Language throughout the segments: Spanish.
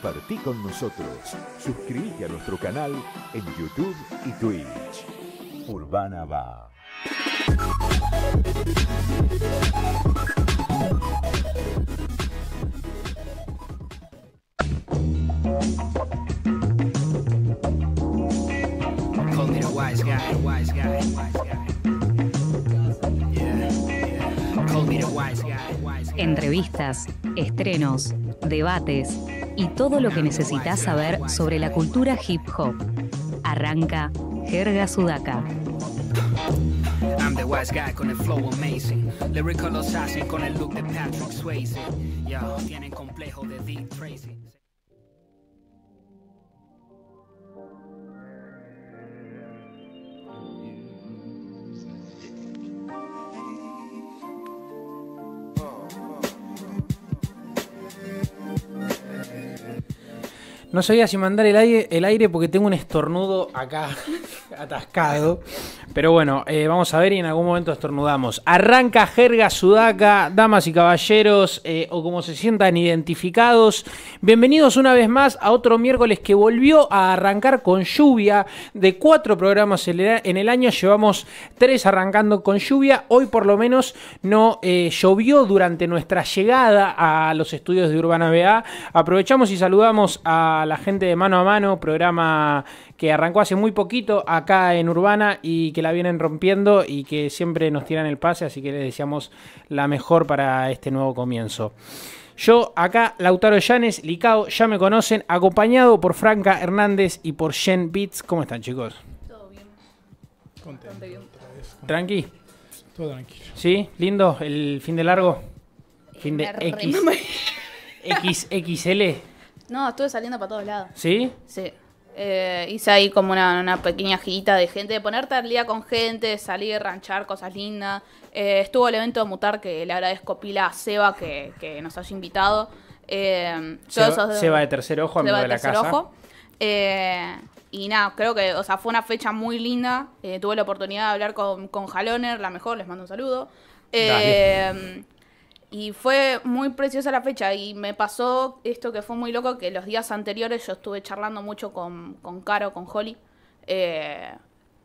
Compartí con nosotros. Suscríbete a nuestro canal en YouTube y Twitch. Urbana va. Call me the wise guy, wise guy, wise guy. Yeah, yeah. Call me the wise guy, wise guy. Entrevistas, estrenos, debates y todo lo que necesitas saber sobre la cultura hip hop. Arranca Jerga Tracy. No sabía si mandar el aire, el aire porque tengo un estornudo acá atascado. Pero bueno, eh, vamos a ver y en algún momento estornudamos. Arranca Jerga Sudaca, damas y caballeros, eh, o como se sientan identificados. Bienvenidos una vez más a otro miércoles que volvió a arrancar con lluvia. De cuatro programas en el- año llevamos tres arrancando con lluvia. Hoy por lo menos no eh, llovió durante nuestra llegada a los estudios de Urbana BA. Aprovechamos y saludamos a la gente de Mano a Mano, programa que arrancó hace muy poquito acá en Urbana y que la vienen rompiendo y que siempre nos tiran el pase, así que les deseamos la mejor para este nuevo comienzo. Yo acá, Lautaro Llanes, Licao, ya me conocen, acompañado por Franca Hernández y por Jen Beats. ¿Cómo están chicos? Contento. ¿Tranqui? Todo tranquilo. ¿Sí? ¿Lindo? ¿El fin de largo? Fin de Me X, XXL. No, estuve saliendo para todos lados. ¿Sí? Sí. Eh, hice ahí como una, una pequeña girita de gente, de ponerte al día con gente, salir, ranchar, cosas lindas. Eh, estuvo el evento de Mutar, que le agradezco pila a Seba que, que nos haya invitado. Eh, Seba, esos- Seba de Tercer Ojo, amigo Seba de la Tercer casa. Ojo. Y nada, creo que, o sea, fue una fecha muy linda. Tuve la oportunidad de hablar con, con Haloner, la mejor, les mando un saludo. Y fue muy preciosa la fecha y me pasó esto que fue muy loco, que los días anteriores yo estuve charlando mucho con, con Caro, con Holly. eh,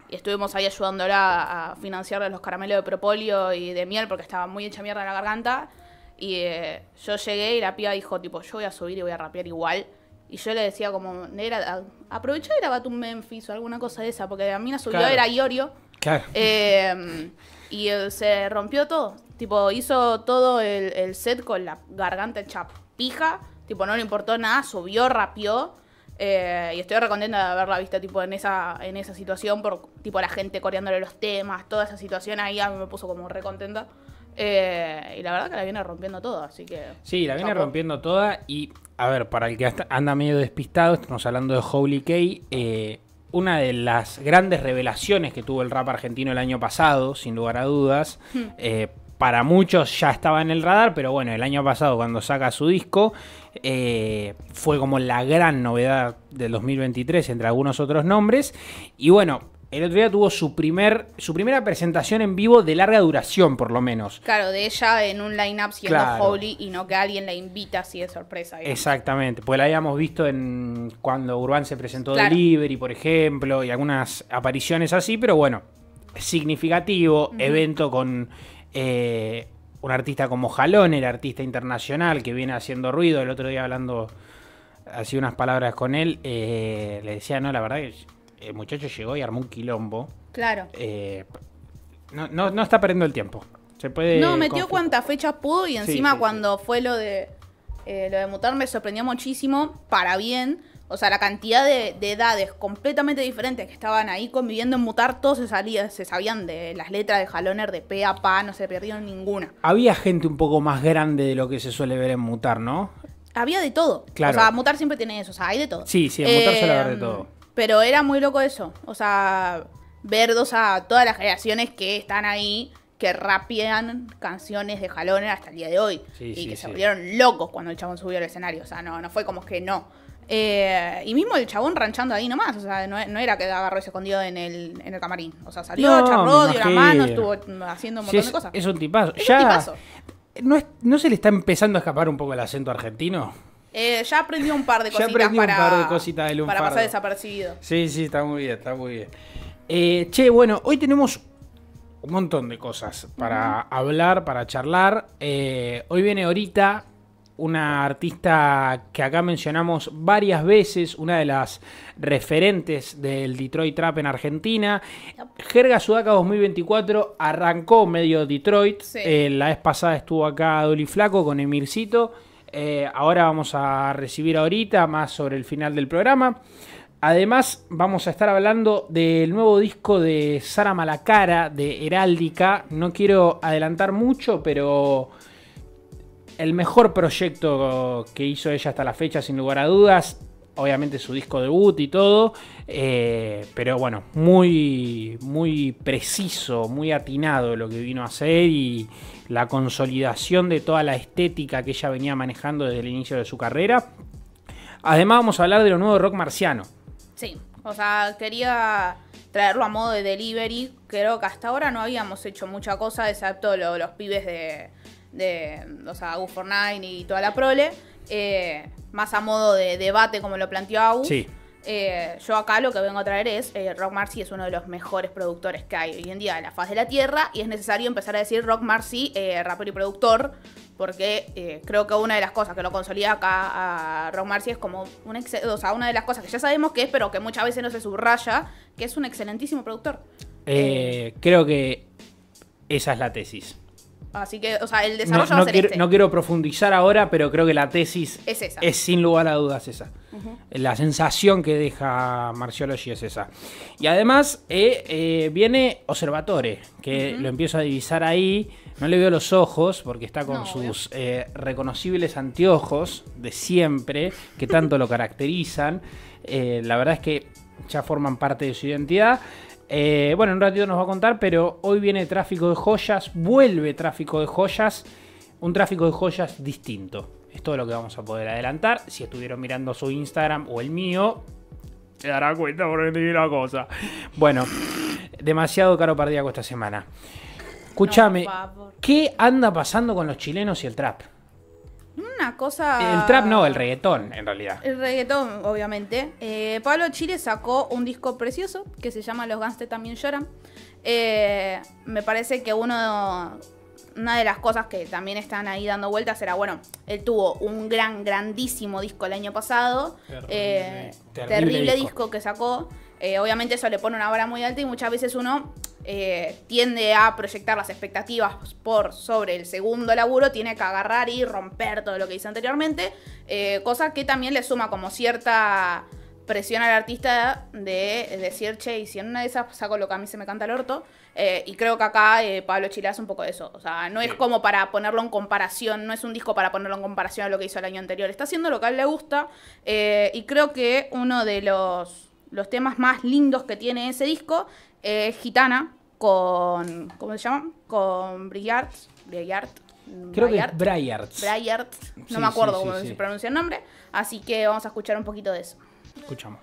y estuvimos ahí ayudándola a financiarle los caramelos de propolio y de miel porque estaba muy hecha mierda en la garganta. Y eh, yo llegué y la piba dijo, tipo, yo voy a subir y voy a rapear igual. Y yo le decía como, negra, a- aprovechá y grabate un Memphis o alguna cosa de esa, porque la mina subió, Claro. era Iorio. Claro. Eh, y eh, se rompió todo. Tipo, hizo todo el, el set con la garganta hecha pija. Tipo, no le importó nada, subió, rapeó. Eh, y estoy recontenta de haberla visto tipo en esa, en esa situación por tipo la gente coreándole los temas, toda esa situación ahí a mí me puso como recontenta. Eh, y la verdad que la viene rompiendo todo, así que. Sí, la viene chapo. rompiendo toda y, a ver, para el que anda medio despistado, estamos hablando de Holy K, eh, una de las grandes revelaciones que tuvo el rap argentino el año pasado, sin lugar a dudas. eh, para muchos ya estaba en el radar, pero bueno, el año pasado cuando saca su disco eh, fue como la gran novedad del 2023 entre algunos otros nombres. Y bueno, el otro día tuvo su, primer, su primera presentación en vivo de larga duración, por lo menos. Claro, de ella en un line-up siendo Claro. Holy y no que alguien la invita así de sorpresa. digamos. Exactamente, pues la habíamos visto en cuando Urban se presentó Claro. Delivery, por ejemplo, y algunas apariciones así, pero bueno, significativo, evento con eh, un artista como Jalón, el artista internacional que viene haciendo ruido, el otro día hablando así unas palabras con él, eh, le decía, no, la verdad que el muchacho llegó y armó un quilombo. Claro. eh, no, no, no está perdiendo el tiempo. Se puede No, metió cuantas fechas pudo y encima sí, sí. cuando fue lo de eh, lo de mutar me sorprendió muchísimo para bien. O sea, la cantidad de, de edades completamente diferentes que estaban ahí conviviendo en mutar, todos se, salía, se sabían de las letras de Jaloner de pe a pa, no se perdieron ninguna. Había gente un poco más grande de lo que se suele ver en Mutar, ¿no? Había de todo. Claro. O sea, mutar siempre tiene eso, o sea, hay de todo. Eh, Sí, sí, en Mutar suele haber de todo. Pero era muy loco eso. O sea, ver o sea, todas las generaciones que están ahí, que rapean canciones de Jaloner hasta el día de hoy. Sí, y sí, que se volvieron locos cuando el chabón subió al escenario. O sea, no, no fue como que no. Eh, y mismo el chabón ranchando ahí nomás. O sea, no, no era que agarró y se escondió en el, en el camarín. O sea, salió, No, charró, me dio la mano, estuvo haciendo un Sí, montón es, de cosas. es un tipazo. Es un ya, tipazo. ¿no, es- ¿No se le está empezando a escapar un poco el acento argentino? Eh, ya aprendió un par de Ya cositas aprendí un para, par de cositas del para pasar desapercibido. Sí, sí, está muy bien, está muy bien. Eh, che, bueno, hoy tenemos un montón de cosas para hablar, para charlar. Eh, hoy viene ahorita una artista que acá mencionamos varias veces, una de las referentes del Detroit Trap en Argentina. Jerga Sudaca 2024 arrancó medio Detroit. Sí. La vez pasada estuvo acá Dolly Flaco con Emircito. Eh, ahora vamos a recibir ahorita más sobre el final del programa. Además, vamos a estar hablando del nuevo disco de Sara Malacara, de Heráldica. No quiero adelantar mucho, pero el mejor proyecto que hizo ella hasta la fecha, sin lugar a dudas. Obviamente su disco debut y todo. eh, pero bueno, muy, muy preciso, muy atinado lo que vino a hacer y la consolidación de toda la estética que ella venía manejando desde el inicio de su carrera. Además, vamos a hablar de lo nuevo de rock marciano. Sí, o sea, quería traerlo a modo de delivery. Creo que hasta ahora no habíamos hecho mucha cosa, excepto lo- los pibes de, de o sea, Agus for Nine y toda la prole. Eh, más a modo de debate, como lo planteó Agus. Sí. Eh, yo acá lo que vengo a traer es, eh, Rock Marcy es uno de los mejores productores que hay hoy en día en la faz de la Tierra y es necesario empezar a decir Rock Marcy, eh, rapero y productor, porque eh, creo que una de las cosas que lo consolida acá a Rock Marcy es como un o sea, una de las cosas que ya sabemos que es, pero que muchas veces no se subraya, que es un excelentísimo productor. Eh, creo que esa es la tesis. Así que, o sea, el No, desarrollo va no a ser quiero, este. no quiero profundizar ahora, pero creo que la tesis Es esa. sin lugar a dudas esa. La sensación que deja Marciology es esa. Y además eh, eh, viene Observatore, que lo empiezo a divisar ahí. No le veo los ojos porque está con No, sus eh, reconocibles anteojos de siempre, que tanto lo caracterizan. La verdad es que ya forman parte de su identidad. Eh, bueno, en un ratito nos va a contar, pero hoy viene tráfico de joyas, vuelve tráfico de joyas, un tráfico de joyas distinto. Es todo lo que vamos a poder adelantar. Si estuvieron mirando su Instagram o el mío, se dará cuenta te digo una cosa. Bueno, demasiado caro cardíaco esta semana. Escúchame, No, por. ¿qué anda pasando con los chilenos y el trap? Una cosa... El trap no, el reggaetón, en realidad. El reggaetón, obviamente. Eh, Pablo Chile sacó un disco precioso que se llama Los Gangsters también lloran. Eh, me parece que uno, una de las cosas que también están ahí dando vueltas era, bueno, él tuvo un gran, grandísimo disco el año pasado. Terrible, eh, terrible terrible, disco. disco. que sacó. Eh, obviamente eso le pone una vara muy alta y muchas veces uno eh, tiende a proyectar las expectativas por sobre el segundo laburo, tiene que agarrar y romper todo lo que hizo anteriormente, eh, cosa que también le suma como cierta presión al artista de decir, che, y si en una de esas saco lo que a mí se me canta el orto, eh, y creo que acá eh, Pablo Chile hace un poco de eso, o sea, no es como para ponerlo en comparación, no es un disco para ponerlo en comparación a lo que hizo el año anterior, está haciendo lo que a él le gusta, eh, y creo que uno de los, los temas más lindos que tiene ese disco es Gitana, con, ¿cómo se llama? Con Briard, Briard, Creo que es. Briard, no Sí, me acuerdo sí, sí, cómo sí. se pronuncia el nombre, así que vamos a escuchar un poquito de eso. Escuchamos.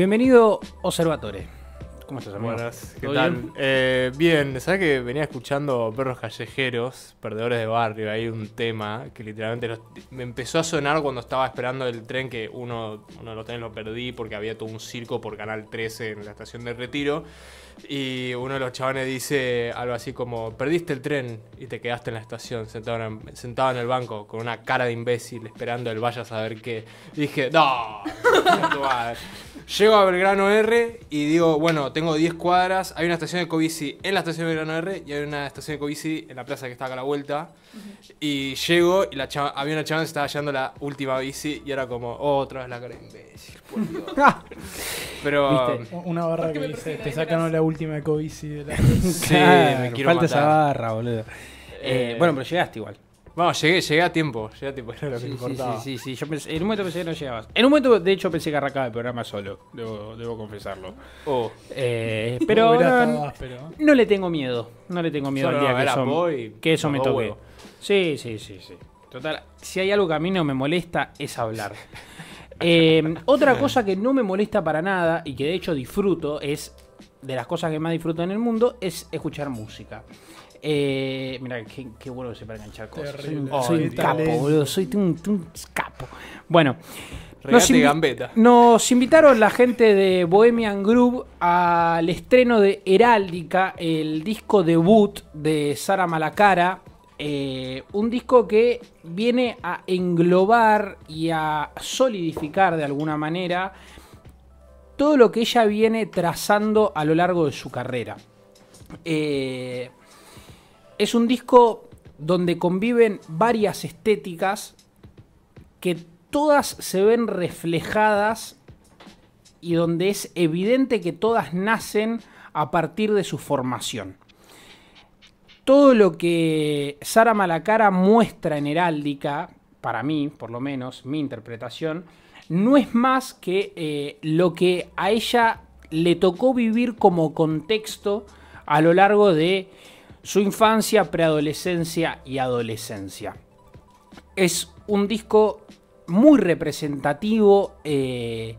Bienvenido, Observatore. ¿Cómo estás, amigo? Buenas, ¿qué ¿Todo tal? bien? Eh, bien, ¿sabes que venía escuchando Perros Callejeros, Perdedores de Barrio? Hay un tema que literalmente los- me empezó a sonar cuando estaba esperando el tren, que uno, uno de los trenes lo perdí porque había todo un circo por Canal 13 en la estación de retiro. Y uno de los chavales dice algo así como, perdiste el tren y te quedaste en la estación, sentado en, sentado en el banco, con una cara de imbécil, esperando el vaya a saber qué. Y dije, no, tu madre". Llego a Belgrano R y digo, bueno, tengo 10 cuadras, hay una estación de Covici en la estación de Belgrano R y hay una estación de Covici en la plaza que está acá a la vuelta. Y llego y la chava- había una chava que se estaba llevando la última bici y era como, oh, otra vez la cara imbécil, por Dios". Ah, Pero... ¿Viste? Una barra que dice, te sacaron la última de Covici de la... Sí, Claro, me quiero falta esa barra, boludo. Eh, Eh, bueno, pero llegaste igual. Vamos, llegué, llegué a tiempo, llegué a tiempo, era lo que Sí, sí, importaba. sí, sí, sí. Yo pensé- en un momento pensé que no llegabas. En un momento, de hecho, pensé que arrancaba el programa solo. Debo, debo confesarlo. Oh, Eh, pero no, le tengo miedo. No le tengo miedo Solo al día que era eso, que me toque. Sí, sí, sí, sí. Total, si hay algo que a mí no me molesta es hablar. Eh, otra cosa que no me molesta para nada y que de hecho disfruto es de las cosas que más disfruto en el mundo es escuchar música. Eh, mira, qué, qué bueno que se para enganchar cosas. Soy un, soy capo, boludo. Soy un, un capo. Bueno. regate invi- gambeta. nos invitaron la gente de Bohemian Groove al estreno de Heráldica, el disco debut de Sara Malacara. eh, un disco que viene a englobar y a solidificar de alguna manera todo lo que ella viene trazando a lo largo de su carrera. Eh, es un disco donde conviven varias estéticas que todas se ven reflejadas y donde es evidente que todas nacen a partir de su formación. Todo lo que Sara Malacara muestra en Heráldica, para mí, por lo menos, mi interpretación, no es más que eh, lo que a ella le tocó vivir como contexto a lo largo de su infancia, preadolescencia y adolescencia. Es un disco muy representativo eh,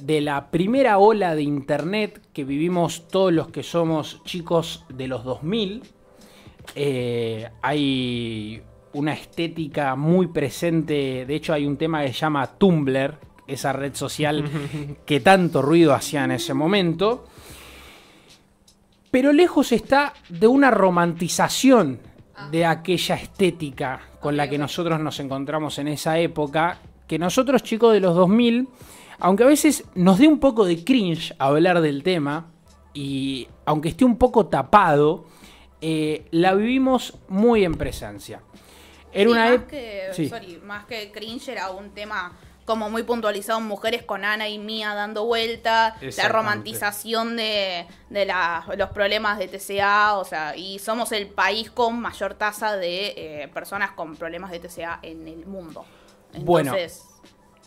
de la primera ola de internet que vivimos todos los que somos chicos de los 2000. Eh, hay una estética muy presente, de hecho hay un tema que se llama Tumblr, esa red social que tanto ruido hacía en ese momento. Pero lejos está de una romantización de aquella estética con la que nosotros nos encontramos en esa época, que nosotros chicos de los 2000, aunque a veces nos dé un poco de cringe hablar del tema, y aunque esté un poco tapado, eh, la vivimos muy en presencia. Era Sí, una más que, sí. sorry, más que cringe era un tema como muy puntualizado en mujeres con Ana y Mía dando vuelta, la romantización de, de la- los problemas de TCA, o sea, y somos el país con mayor tasa de eh, personas con problemas de TCA en el mundo. Bueno, Entonces,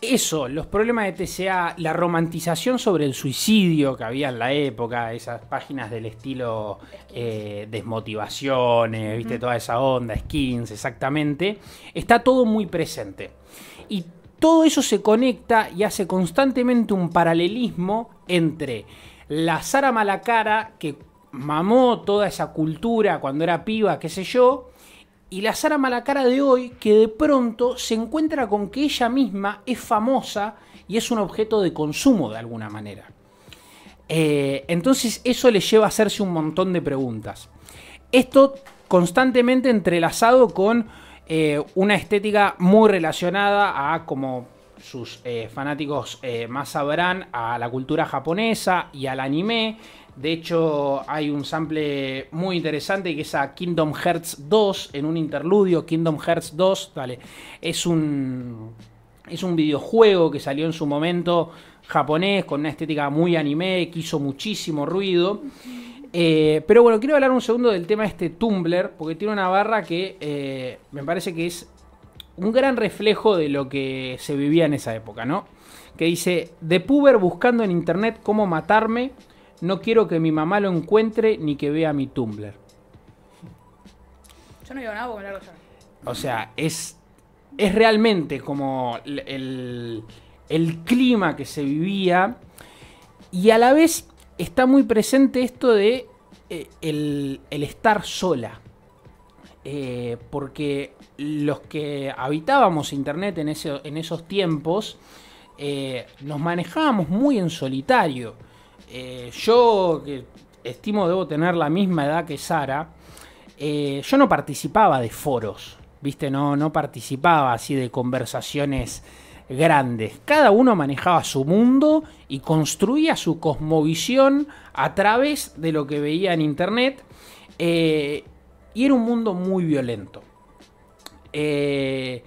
Eso, los problemas de TCA, la romantización sobre el suicidio que había en la época, esas páginas del estilo eh, desmotivaciones, viste, toda esa onda, skins, exactamente, está todo muy presente. Y todo eso se conecta y hace constantemente un paralelismo entre la Sara Malacara, que mamó toda esa cultura cuando era piba, qué sé yo, y la Sara Malacara de hoy, que de pronto se encuentra con que ella misma es famosa y es un objeto de consumo de alguna manera. Eh, entonces eso le lleva a hacerse un montón de preguntas. Esto constantemente entrelazado con eh, una estética muy relacionada a como sus eh, fanáticos eh, más sabrán a la cultura japonesa y al anime. De hecho, hay un sample muy interesante que es a Kingdom Hearts 2 en un interludio. Kingdom Hearts 2, dale, es un, es un videojuego que salió en su momento japonés con una estética muy anime, que hizo muchísimo ruido. Eh, pero bueno, quiero hablar un segundo del tema de este Tumblr, porque tiene una barra que eh, me parece que es un gran reflejo de lo que se vivía en esa época, ¿no? Que dice, de puber buscando en internet cómo matarme, no quiero que mi mamá lo encuentre ni que vea mi Tumblr. Yo no digo nada porque me largo ya. O sea, es, es realmente como el, el- el clima que se vivía y a la vez está muy presente esto de eh, el, estar sola. Eh, porque los que habitábamos Internet en, esos tiempos eh, nos manejábamos muy en solitario. Yo, que estimo debo tener la misma edad que Sara, yo no participaba de foros, ¿viste? No, no participaba así de conversaciones grandes. Cada uno manejaba su mundo y construía su cosmovisión a través de lo que veía en internet. eh, y era un mundo muy violento. Eh,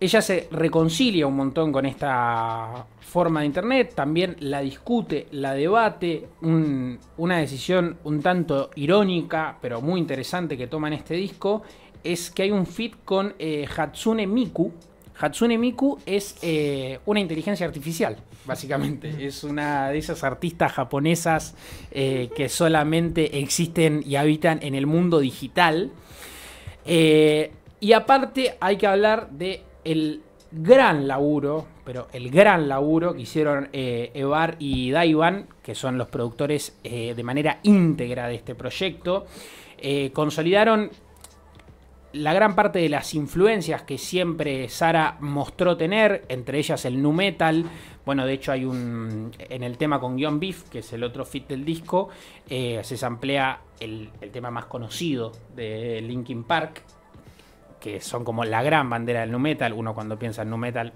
ella se reconcilia un montón con esta forma de internet, también la discute, la debate, un- una decisión un tanto irónica, pero muy interesante que toma en este disco, es que hay un fit con eh, Hatsune Miku. Hatsune Miku es eh, una inteligencia artificial, básicamente. Es una de esas artistas japonesas eh, que solamente existen y habitan en el mundo digital. Eh, y aparte hay que hablar de el gran laburo, pero el gran laburo que hicieron Evar y Daivan, que son los productores de manera íntegra de este proyecto. Consolidaron la gran parte de las influencias que siempre Sara mostró tener, entre ellas el nu metal. Bueno, de hecho hay un en el tema con Guion Beef, que es el otro fit del disco, eh, se samplea el, tema más conocido de Linkin Park, que son como la gran bandera del nu metal. Uno cuando piensa en nu metal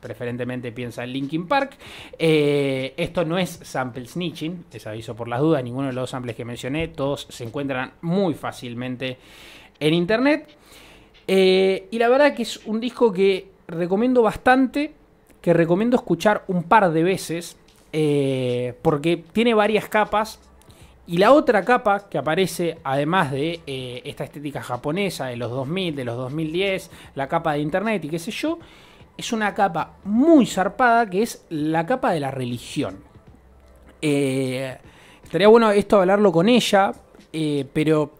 preferentemente piensa en Linkin Park. Eh, esto no es sample snitching, les aviso por las dudas, ninguno de los samples que mencioné, todos se encuentran muy fácilmente en internet. Eh, y la verdad que es un disco que recomiendo bastante, que recomiendo escuchar un par de veces, eh, porque tiene varias capas. Y la otra capa que aparece, además de eh, esta estética japonesa de los 2000, de los 2010, la capa de internet y qué sé yo, es una capa muy zarpada que es la capa de la religión. Estaría bueno esto hablarlo con ella, pero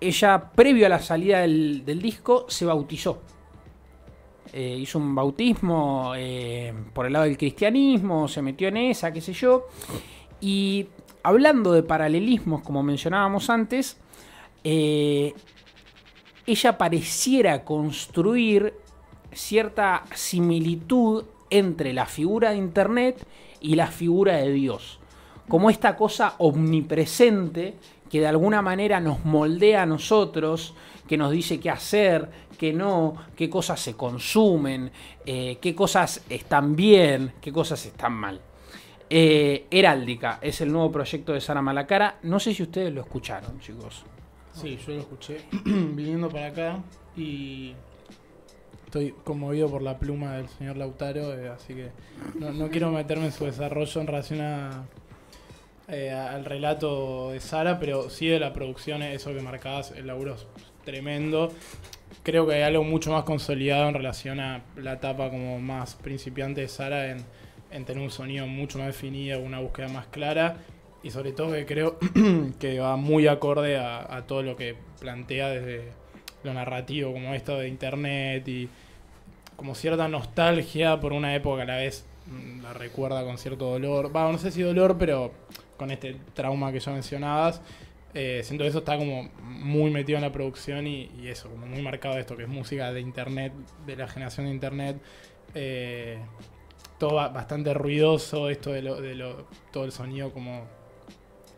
ella, previo a la salida del, disco, se bautizó. Eh, hizo un bautismo eh, por el lado del cristianismo, se metió en esa, qué sé yo. Y hablando de paralelismos, como mencionábamos antes, eh, ella pareciera construir cierta similitud entre la figura de Internet y la figura de Dios. Como esta cosa omnipresente que de alguna manera nos moldea a nosotros, que nos dice qué hacer, qué no, qué cosas se consumen, eh, qué cosas están bien, qué cosas están mal. Eh, Heráldica es el nuevo proyecto de Sara Malacara. No sé si ustedes lo escucharon, chicos. Sí, yo lo escuché viniendo para acá y estoy conmovido por la pluma del señor Lautaro, eh, así que no, no quiero meterme en su desarrollo en relación a, eh, al relato de Sara, pero sí de la producción, eso que marcabas, el laburo es tremendo. Creo que hay algo mucho más consolidado en relación a la etapa como más principiante de Sara en, en tener un sonido mucho más definido, una búsqueda más clara y sobre todo que creo que va muy acorde a, todo lo que plantea desde lo narrativo, como esto de internet y como cierta nostalgia por una época a la vez mm, la recuerda con cierto dolor. Va, no sé si dolor, pero con este trauma que ya mencionabas. Eh, siento eso está como muy metido en la producción y, eso, como muy marcado esto, que es música de internet, de la generación de internet. Eh, todo ba- bastante ruidoso, esto de lo, todo el sonido como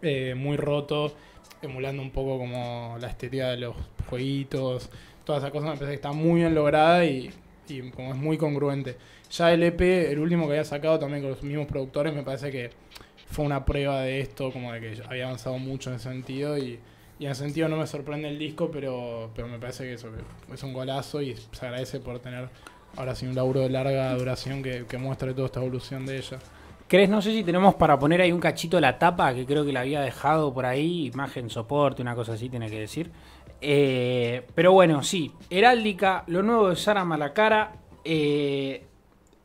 eh, muy roto. emulando un poco como la estética de los jueguitos, toda esa cosa me parece que está muy bien lograda y, y como es muy congruente. Ya el EP, el último que había sacado también con los mismos productores, me parece que fue una prueba de esto, como de que había avanzado mucho en ese sentido y, en ese sentido no me sorprende el disco, pero, pero me parece que es un golazo y se agradece por tener ahora sí un laburo de larga duración que, que muestre toda esta evolución de ella. ¿Crees? No sé si tenemos para poner ahí un cachito de la tapa, que creo que la había dejado por ahí, imagen, soporte, una cosa así tiene que decir. Eh, pero bueno, sí, Heráldica, lo nuevo de Sara Malacara, eh,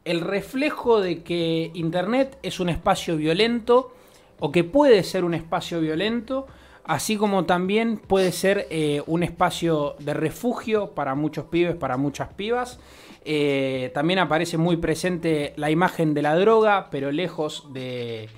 el reflejo de que Internet es un espacio violento, o que puede ser un espacio violento, así como también puede ser eh, un espacio de refugio para muchos pibes, para muchas pibas. Eh, también aparece muy presente la imagen de la droga, pero lejos de,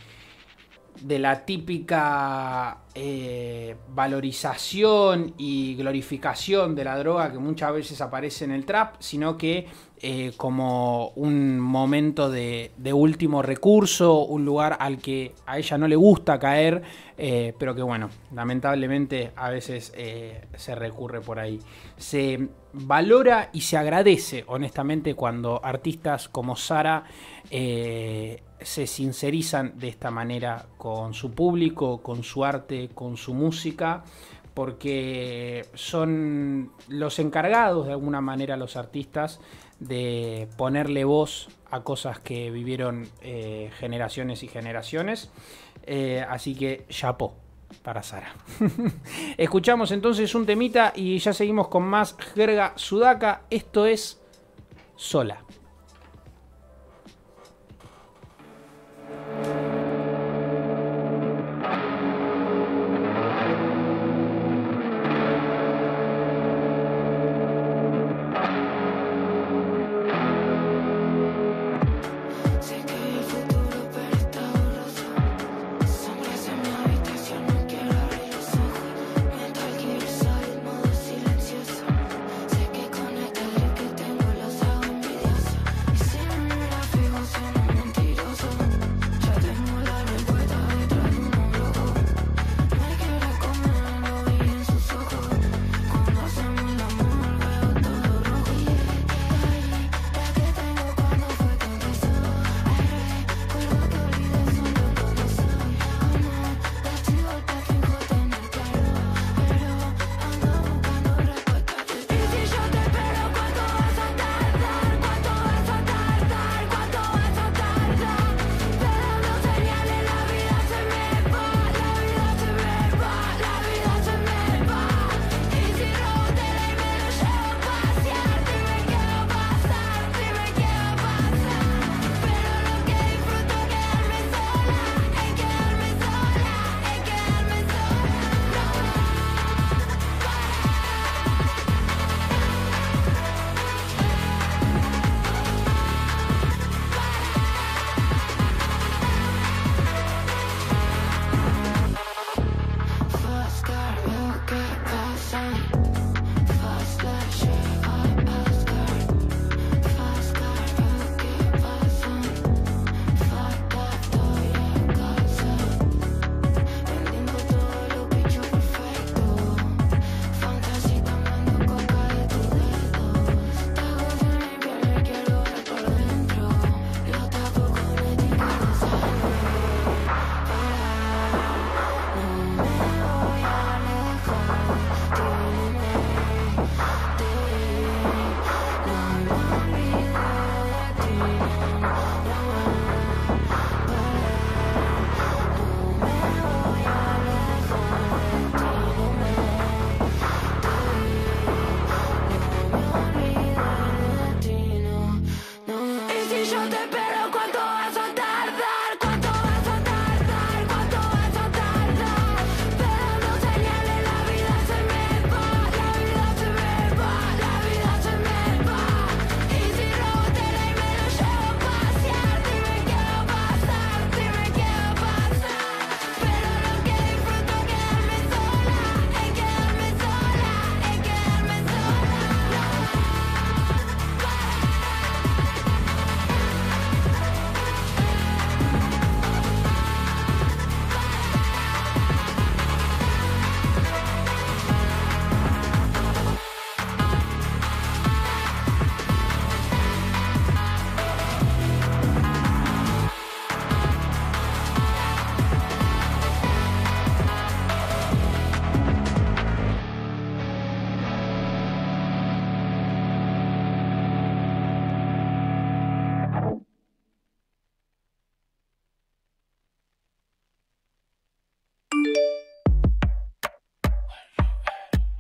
de la típica eh, valorización y glorificación de la droga que muchas veces aparece en el trap, sino que eh, como un momento de, último recurso, un lugar al que a ella no le gusta caer, eh, pero que bueno, lamentablemente a veces eh, se recurre por ahí. Se valora y se agradece, honestamente, cuando artistas como Sara se sincerizan de esta manera con su público, con su arte, con su música, porque son los encargados de alguna manera los artistas de ponerle voz a cosas que vivieron eh, generaciones y generaciones. Eh, así que chapó para Sara. Escuchamos entonces un temita y ya seguimos con más jerga sudaca. Esto es sola.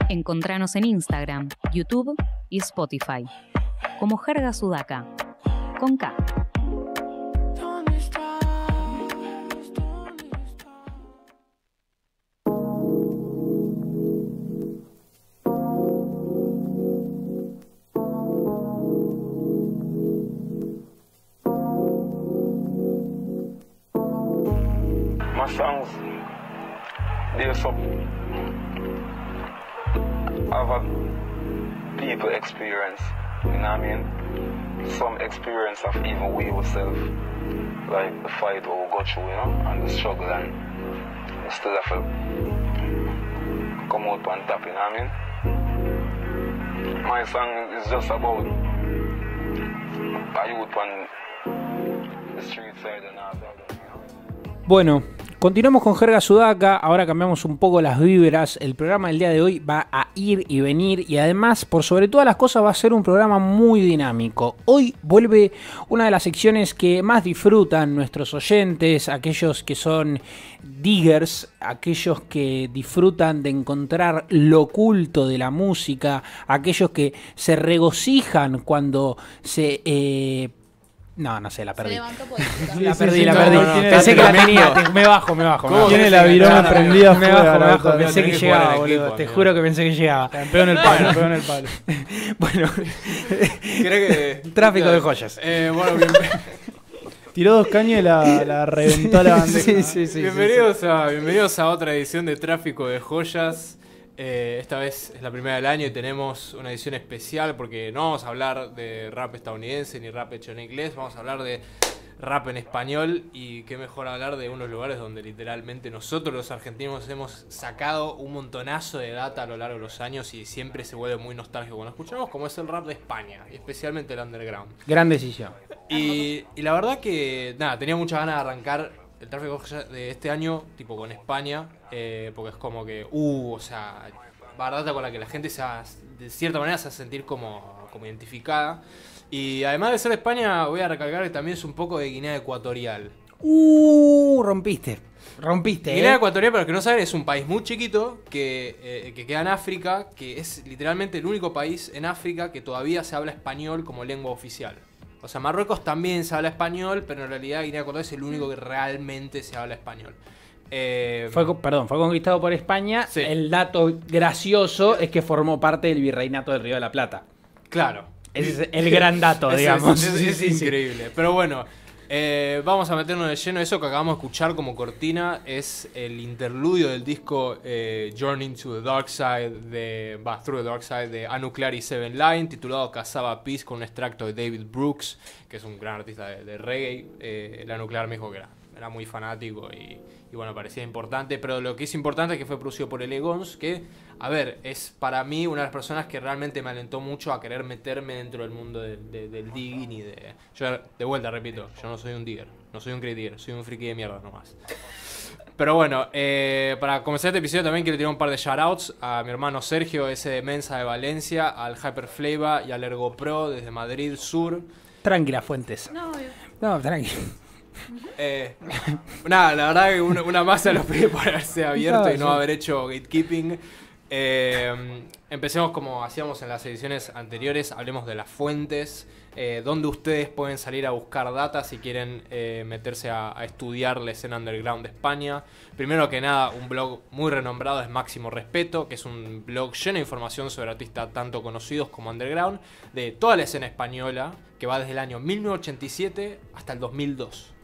Encontranos en Instagram, YouTube y Spotify como Jerga Sudaca, con K. fight what we go through you know and the struggle and we still have to come out on top you know what I mean? My song is just about a youth on the street side and all that Bueno, continuamos con Jerga Sudaca. Ahora cambiamos un poco las vibras. El programa del día de hoy va a ir y venir. Y además, por sobre todas las cosas, va a ser un programa muy dinámico. Hoy vuelve una de las secciones que más disfrutan nuestros oyentes, aquellos que son diggers, aquellos que disfrutan de encontrar lo oculto de la música, aquellos que se regocijan cuando se. eh, no, no sé, la Se perdí. levantó La perdí, la perdí. no, no, pensé que la tenía. te- Me bajo, me bajo. me ¿Cómo bajo. Tiene la viroma prendida Me bajo, me bajo. Pensé que llegaba, boludo. Te juro que pensé que llegaba. Me pegó en el palo, me pegó en el palo. Bueno, ¿Cree que- Tráfico de joyas. Eh, bueno, bien- Tiró dos caños y la, la reventó a la bandeja. Sí, sí, sí. bienvenidos, A, bienvenidos a otra edición de Tráfico de Joyas. Eh, esta vez es la primera del año y tenemos una edición especial porque no vamos a hablar de rap estadounidense ni rap hecho en inglés, vamos a hablar de rap en español y qué mejor hablar de unos lugares donde literalmente nosotros los argentinos hemos sacado un montonazo de data a lo largo de los años y siempre se vuelve muy nostálgico cuando escuchamos como es el rap de España y especialmente el underground. Gran decisión. Y, y la verdad que, nada, tenía muchas ganas de arrancar el tráfico de este año, tipo con España, eh, porque es como que, uh, o sea, bardata con la que la gente se va, de cierta manera se va a sentir como, como identificada. Y además de ser de España, voy a recalcar que también es un poco de Guinea Ecuatorial. Uh, rompiste. Rompiste, Guinea eh. Ecuatorial, para los que no saben, es un país muy chiquito que, eh, que queda en África, que es literalmente el único país en África que todavía se habla español como lengua oficial. O sea, Marruecos también se habla español, pero en realidad Guinea Ecuatorial es el único que realmente se habla español. Eh, Fue, perdón, fue conquistado por España. Sí. El dato gracioso es que formó parte del virreinato del Río de la Plata. claro. Ese es el gran dato, digamos. Es, increíble. Pero bueno, eh, vamos a meternos de lleno. Eso que acabamos de escuchar como cortina es el interludio del disco eh, Journey to the Dark Side de Through the Dark Side de Anuclear y Seven Line, titulado Casaba Peace con un extracto de David Brooks, que es un gran artista de, de reggae. El Anuclear me dijo que era, era muy fanático y, y bueno, parecía importante. Pero lo que es importante es que fue producido por Elegons, que, a ver, es para mí una de las personas que realmente me alentó mucho a querer meterme dentro del mundo del, de- del digging y de... Yo, de vuelta, repito, yo no soy un digger, no soy un digger, soy un friki de mierda nomás. Pero bueno, eh, para comenzar este episodio también quiero tirar un par de shoutouts a mi hermano Sergio, ese de Mensa de Valencia, al Hyperflava y al Ergo Pro desde Madrid Sur. Tranquila, Fuentes. No, obvio. No, tranquila. Eh, nada, la verdad que una, una masa los pide por haberse abierto y no sí. haber hecho gatekeeping. Eh, empecemos como hacíamos en las ediciones anteriores, hablemos de las fuentes, eh, donde ustedes pueden salir a buscar data si quieren eh, meterse a, a estudiar la escena underground de España. Primero que nada, un blog muy renombrado es Máximo Respeto, que es un blog lleno de información sobre artistas tanto conocidos como underground, de toda la escena española, que va desde el año 1987 hasta el 2002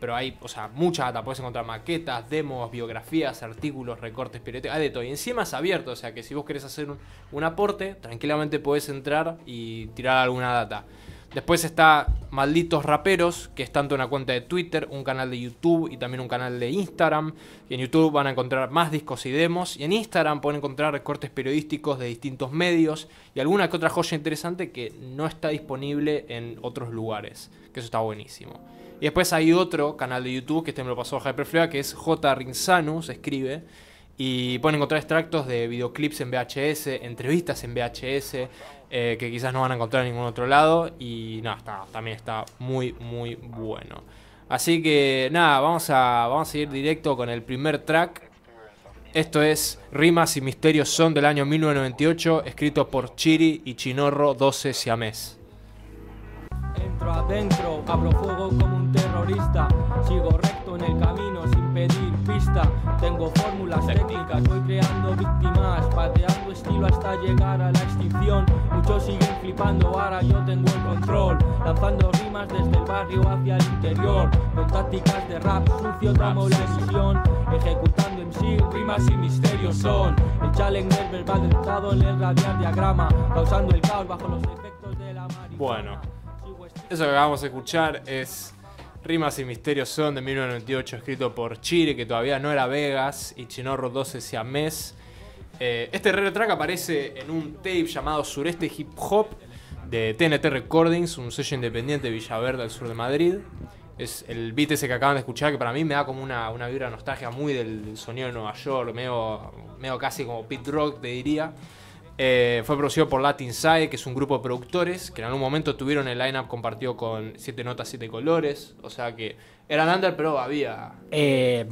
pero hay, o sea, mucha data. Puedes encontrar maquetas, demos, biografías, artículos, recortes, periodísticos, hay de todo. Y encima es abierto, o sea que si vos querés hacer un, un aporte, tranquilamente podés entrar y tirar alguna data. Después está Malditos Raperos, que es tanto una cuenta de Twitter, un canal de YouTube y también un canal de Instagram. Y en YouTube van a encontrar más discos y demos. Y en Instagram pueden encontrar recortes periodísticos de distintos medios y alguna que otra joya interesante que no está disponible en otros lugares. Que eso está buenísimo. Y después hay otro canal de YouTube que este me lo pasó Hyperflea, que es J. Escribe. Y pueden encontrar extractos de videoclips en VHS, entrevistas en VHS, eh, que quizás no van a encontrar en ningún otro lado. Y nada, también está muy, muy bueno. Así que nada, vamos a, vamos a ir directo con el primer track. Esto es Rimas y Misterios son del año 1998, escrito por Chiri y Chinorro 12 Siamés. Entro adentro, abro fuego como un terrorista. Sigo recto en el camino sin pedir pista. Tengo fórmulas técnicas, voy creando víctimas. Pateando estilo hasta llegar a la extinción. Muchos siguen flipando, ahora yo tengo el control. Lanzando rimas desde el barrio hacia el interior. Con tácticas de rap sucio tomo la emisión. Ejecutando en sí rimas y misterios son. El challenger verbal dentado en el radial diagrama. Causando el caos bajo los efectos de la marihuana. Bueno, eso que acabamos de escuchar es Rimas y Misterios son de 1998, escrito por Chile, que todavía no era Vegas, y Chinorro 12 Siamés. Eh, este rare track aparece en un tape llamado Sureste Hip Hop de TNT Recordings, un sello independiente de Villaverde, al sur de Madrid. Es el beat ese que acaban de escuchar, que para mí me da como una, una vibra nostalgia muy del, sonido de Nueva York, medio, medio casi como pit rock, te diría. Eh, fue producido por Latin Side, que es un grupo de productores que en algún momento tuvieron el lineup compartido con 7 notas, 7 colores. O sea que eran under, pero había. Eh,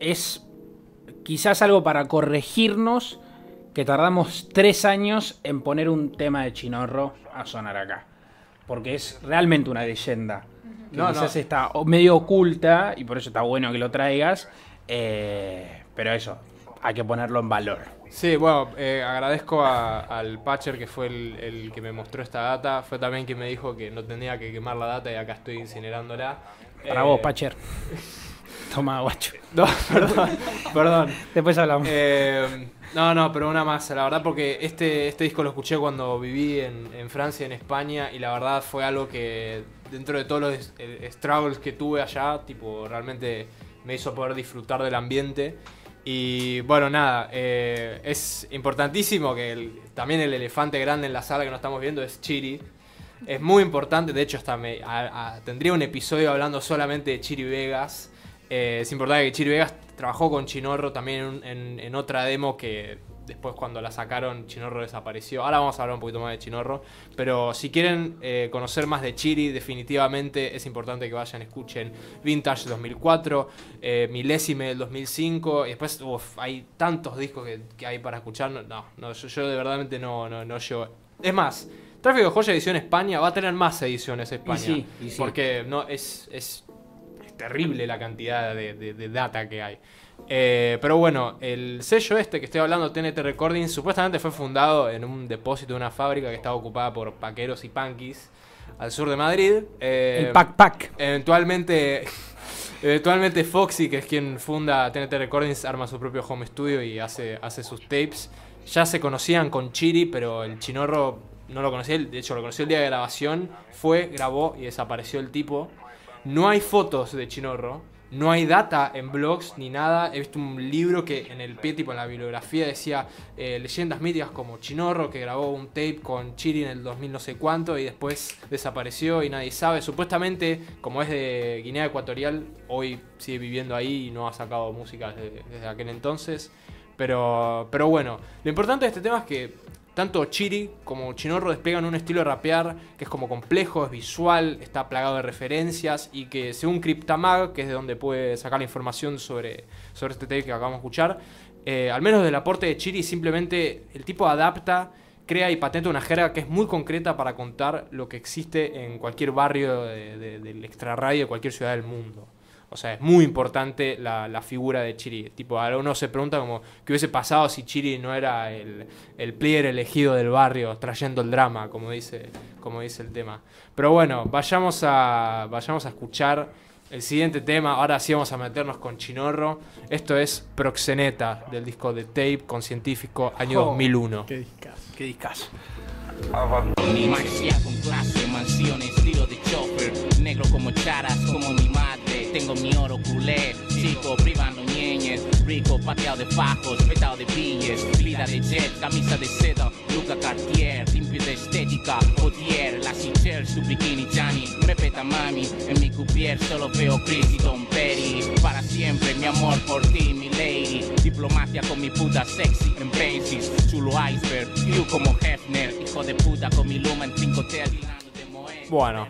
es quizás algo para corregirnos que tardamos tres años en poner un tema de Chinorro a sonar acá. Porque es realmente una leyenda. Que No, quizás no. está medio oculta y por eso está bueno que lo traigas. eh, pero eso, hay que ponerlo en valor. Sí, bueno, eh, agradezco a- al Patcher que fue el, el que me mostró esta data. Fue también quien me dijo que no tenía que quemar la data y acá estoy incinerándola. Para Eh, vos, Pacher. Toma, guacho. No, perdón, perdón. Después hablamos. Eh, no, no, pero una más, la verdad, porque este, este disco lo escuché cuando viví en, en Francia, en España, y la verdad fue algo que dentro de todos los eh, struggles que tuve allá, tipo, realmente me hizo poder disfrutar del ambiente. Y bueno, nada, eh, es importantísimo que también el elefante grande en la sala que no estamos viendo es Chiri. Es muy importante, de hecho hasta tendría un episodio hablando solamente de Chiri Vegas. Eh, es importante que Chiri Vegas trabajó con Chinorro también en otra demo que después cuando la sacaron Chinorro desapareció. Ahora vamos a hablar un poquito más de Chinorro. Pero si quieren eh, conocer más de Chiri, definitivamente es importante que vayan, escuchen Vintage 2004, eh, Milésime del 2005. Y después uf, hay tantos discos que, que hay para escuchar. No, no, yo, yo de verdad no, no, no llego. Es más, Tráfico de Joya Edición España va a tener más ediciones España. sí, y sí. Porque no, es, es, es terrible la cantidad de, de- de data que hay. Eh, pero bueno, el sello este que estoy hablando, TNT Recordings, supuestamente fue fundado en un depósito de una fábrica que estaba ocupada por paqueros y punkis al sur de Madrid. Eh, El Pac Pac. Eventualmente, eventualmente Foxy, que es quien funda TNT Recordings, arma su propio home studio y hace, hace sus tapes. Ya se conocían con Chiri, pero el Chinorro no lo conocía. De hecho, lo conoció el día de grabación. Fue, grabó y desapareció el tipo. No hay fotos de Chinorro. No hay data en blogs ni nada. He visto un libro que en el pie, tipo en la bibliografía, decía eh, leyendas míticas como Chinorro, que grabó un tape con Chiri en el 2000 no sé cuánto y después desapareció y nadie sabe. Supuestamente, como es de Guinea Ecuatorial, hoy sigue viviendo ahí y no ha sacado música desde, desde aquel entonces. Pero, pero bueno, lo importante de este tema es que tanto Chiri como Chinorro despegan un estilo de rapear que es como complejo, es visual, está plagado de referencias y que según Cryptamag, que es de donde puede sacar la información sobre, sobre este tape que acabamos de escuchar, eh, al menos del aporte de Chiri, simplemente el tipo adapta, crea y patenta una jerga que es muy concreta para contar lo que existe en cualquier barrio de- de- del extrarradio de cualquier ciudad del mundo. O sea, es muy importante la, la figura de Chiri. Tipo, uno se pregunta como qué hubiese pasado si Chiri no era el, el player elegido del barrio, trayendo el drama, como dice, como dice el tema. Pero bueno, vayamos a, vayamos a escuchar el siguiente tema. Ahora sí vamos a meternos con Chinorro. Esto es Proxeneta, del disco de Tape con Científico, año Oh, 2001. Qué discazo. Qué discazo. Magia con clase, mansión, estilo de chofer Negro como charas, como mi madre. Tengo mi oro culé, chico, privando ñeñes Rico, pateado de fajos, petado de pilles Vida de jet, camisa de seda, Luca Cartier. Limpio de estética, Otier La Sicher, su bikini Gianni. Repeta mami, en mi cupier solo veo Chris y Don Perry Para siempre mi amor por ti, mi lady. Diplomacia con mi puta sexy en Macy's Chulo iceberg, you como Hefner. Hijo de puta con mi luma en 5 llenando de Moet Bueno,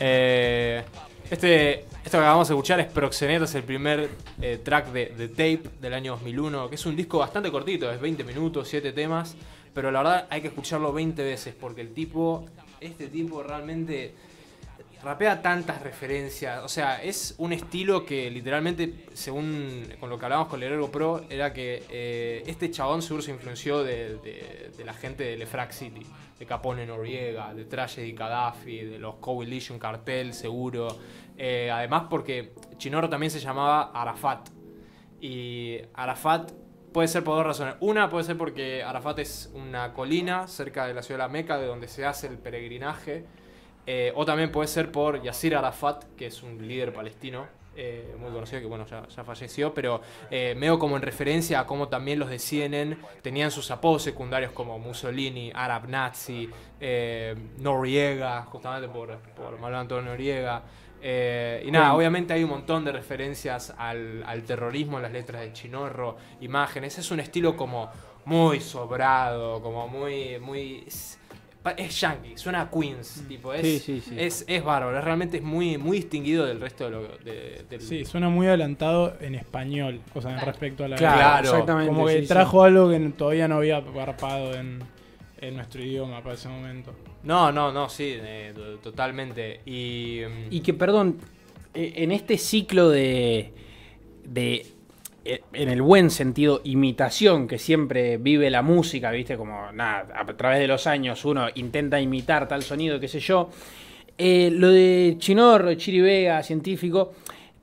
eh, este Esto que acabamos de escuchar es Proxeneta, es el primer eh, track de, de Tape del año 2001, que es un disco bastante cortito, es 20 minutos, 7 temas, pero la verdad hay que escucharlo 20 veces porque el tipo, este tipo realmente rapea tantas referencias, o sea, es un estilo que literalmente, según con lo que hablábamos con Lergo Pro, era que eh, este chabón seguro se influenció de, la gente de Lefrak City, de Capone Noriega, de Tragedy Gaddafi, de los Coalition Cartel, seguro. Eh, además porque Chinorro también se llamaba Arafat. Y Arafat puede ser por dos razones. Una puede ser porque Arafat es una colina cerca de la ciudad de la Meca, de donde se hace el peregrinaje. Eh, o también puede ser por Yasir Arafat, que es un líder palestino eh, muy conocido, que bueno, ya, ya falleció, pero eh, medio como en referencia a cómo también los de CNN tenían sus apodos secundarios como Mussolini, Arab Nazi, eh, Noriega, justamente por, por Manuel Antonio Noriega. Y nada, obviamente hay un montón de referencias al, al terrorismo en las letras de Chinorro, imágenes. Es un estilo como muy sobrado, como muy. muy es, es yankee, suena a Queens, tipo, es, Sí, sí, sí. es, es bárbaro, es realmente es muy, muy distinguido del resto de lo, de- del, Sí, suena muy adelantado en español, o sea, en respecto a la Claro, exactamente, Como que sí, sí. trajo algo que todavía no había garpado en, en nuestro idioma para ese momento. No, no, no, sí, eh, to- totalmente. Y, mm, Y que, perdón, eh, en este ciclo de, de, en el buen sentido, imitación que siempre vive la música, ¿viste? Como, nada, a través de los años uno intenta imitar tal sonido, qué sé yo. Eh, lo de Chinorro, Chiri Vega, científico,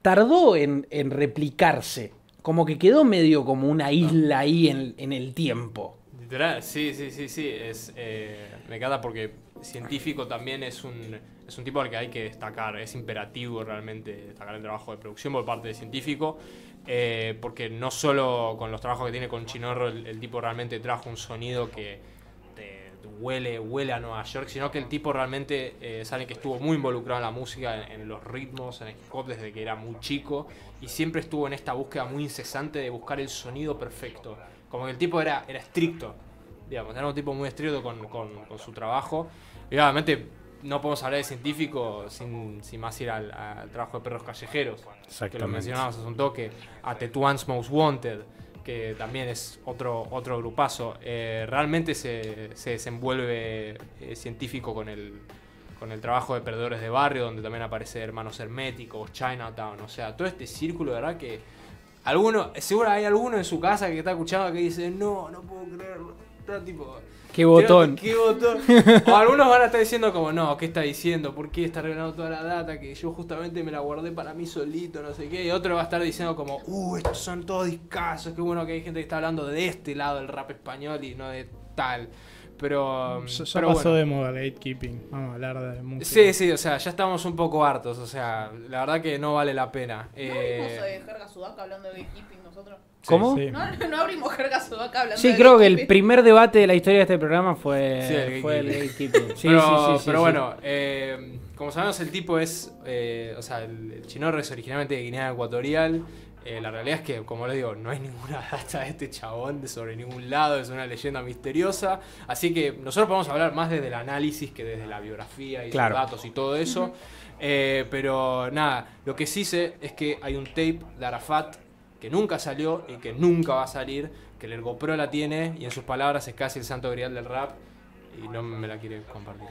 tardó en, en replicarse. Como que quedó medio como una isla ahí en, en el tiempo. Literal, sí, sí, sí, sí. Es, eh, me encanta porque científico también es un, es un tipo al que hay que destacar. Es imperativo realmente destacar el trabajo de producción por parte de científico. Eh, porque no solo con los trabajos que tiene con Chinorro, el, el tipo realmente trajo un sonido que te huele, huele a Nueva York, sino que el tipo realmente eh, que estuvo muy involucrado en la música, en, los ritmos, en el hip hop desde que era muy chico y siempre estuvo en esta búsqueda muy incesante de buscar el sonido perfecto. Como que el tipo era, era estricto, digamos, era un tipo muy estricto con, con- con su trabajo. Y obviamente no podemos hablar de científico sin, sin más ir al, al trabajo de perros callejeros, que lo mencionábamos hace un toque, a Tetuan's Most Wanted, que también es otro, otro grupazo. Eh, realmente se, se desenvuelve eh, científico con el, con el trabajo de Perdedores de Barrio, donde también aparece Hermanos Herméticos, Chinatown, o sea, todo este círculo, de verdad que alguno, seguro hay alguno en su casa que está escuchando que dice, no, no puedo creerlo. Está tipo, Qué botón. ¿Qué botón? O algunos van a estar diciendo como, no, ¿qué está diciendo? ¿Por qué está revelando toda la data? Que yo justamente me la guardé para mí solito, no sé qué. Y otro va a estar diciendo como, uh, estos son todos discasos. Qué bueno que hay gente que está hablando de este lado del rap español y no de tal. Pero, Ya, ya pero pasó bueno. de moda el gatekeeping. Vamos a hablar de música. Sí, sí, o sea, ya estamos un poco hartos. O sea, la verdad que no vale la pena. ¿No Eh, abrimos eh, jerga sudaca hablando de gatekeeping nosotros? ¿Cómo? Sí. ¿No, no abrimos jerga sudaca hablando Sí, de creo que el gatekeeping? primer debate de la historia de este programa fue, Sí, el fue el gatekeeping. gatekeeping. Sí, pero sí, sí, sí, pero sí. bueno, eh, como sabemos, el tipo es. eh, o sea, el, el chinorro es originalmente de Guinea Ecuatorial. Eh, la realidad es que, como les digo, no hay ninguna data de este chabón de sobre ningún lado, es una leyenda misteriosa. Así que nosotros podemos hablar más desde el análisis que desde la biografía y Claro. los datos y todo eso. Eh, pero nada, lo que sí sé es que hay un tape de Arafat que nunca salió y que nunca va a salir, que el Ergopro la tiene y en sus palabras es casi el santo grial del rap y no me la quiere compartir.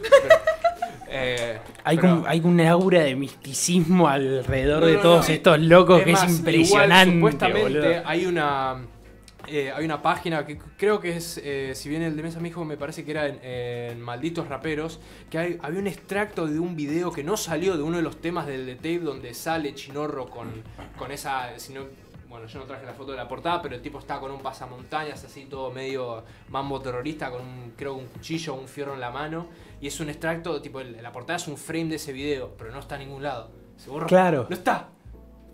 Pero, eh, Hay, pero- como- hay una aura de misticismo alrededor No, de no, todos no. estos locos que más, es impresionante. igual, supuestamente boludo. hay una eh, hay una página que creo que es, eh, si bien el de Mesa me dijo, me parece que era en, en Malditos Raperos, que hay- había un extracto de un video que no salió de uno de los temas del The Tape donde sale Chinorro con, con esa... si no- bueno, yo no traje la foto de la portada, pero el tipo está con un pasamontañas así todo medio mambo terrorista, con un, creo un cuchillo un fierro en la mano. Y es un extracto, tipo, la portada es un frame de ese video, pero no está en ningún lado. Se borró. Claro. No está.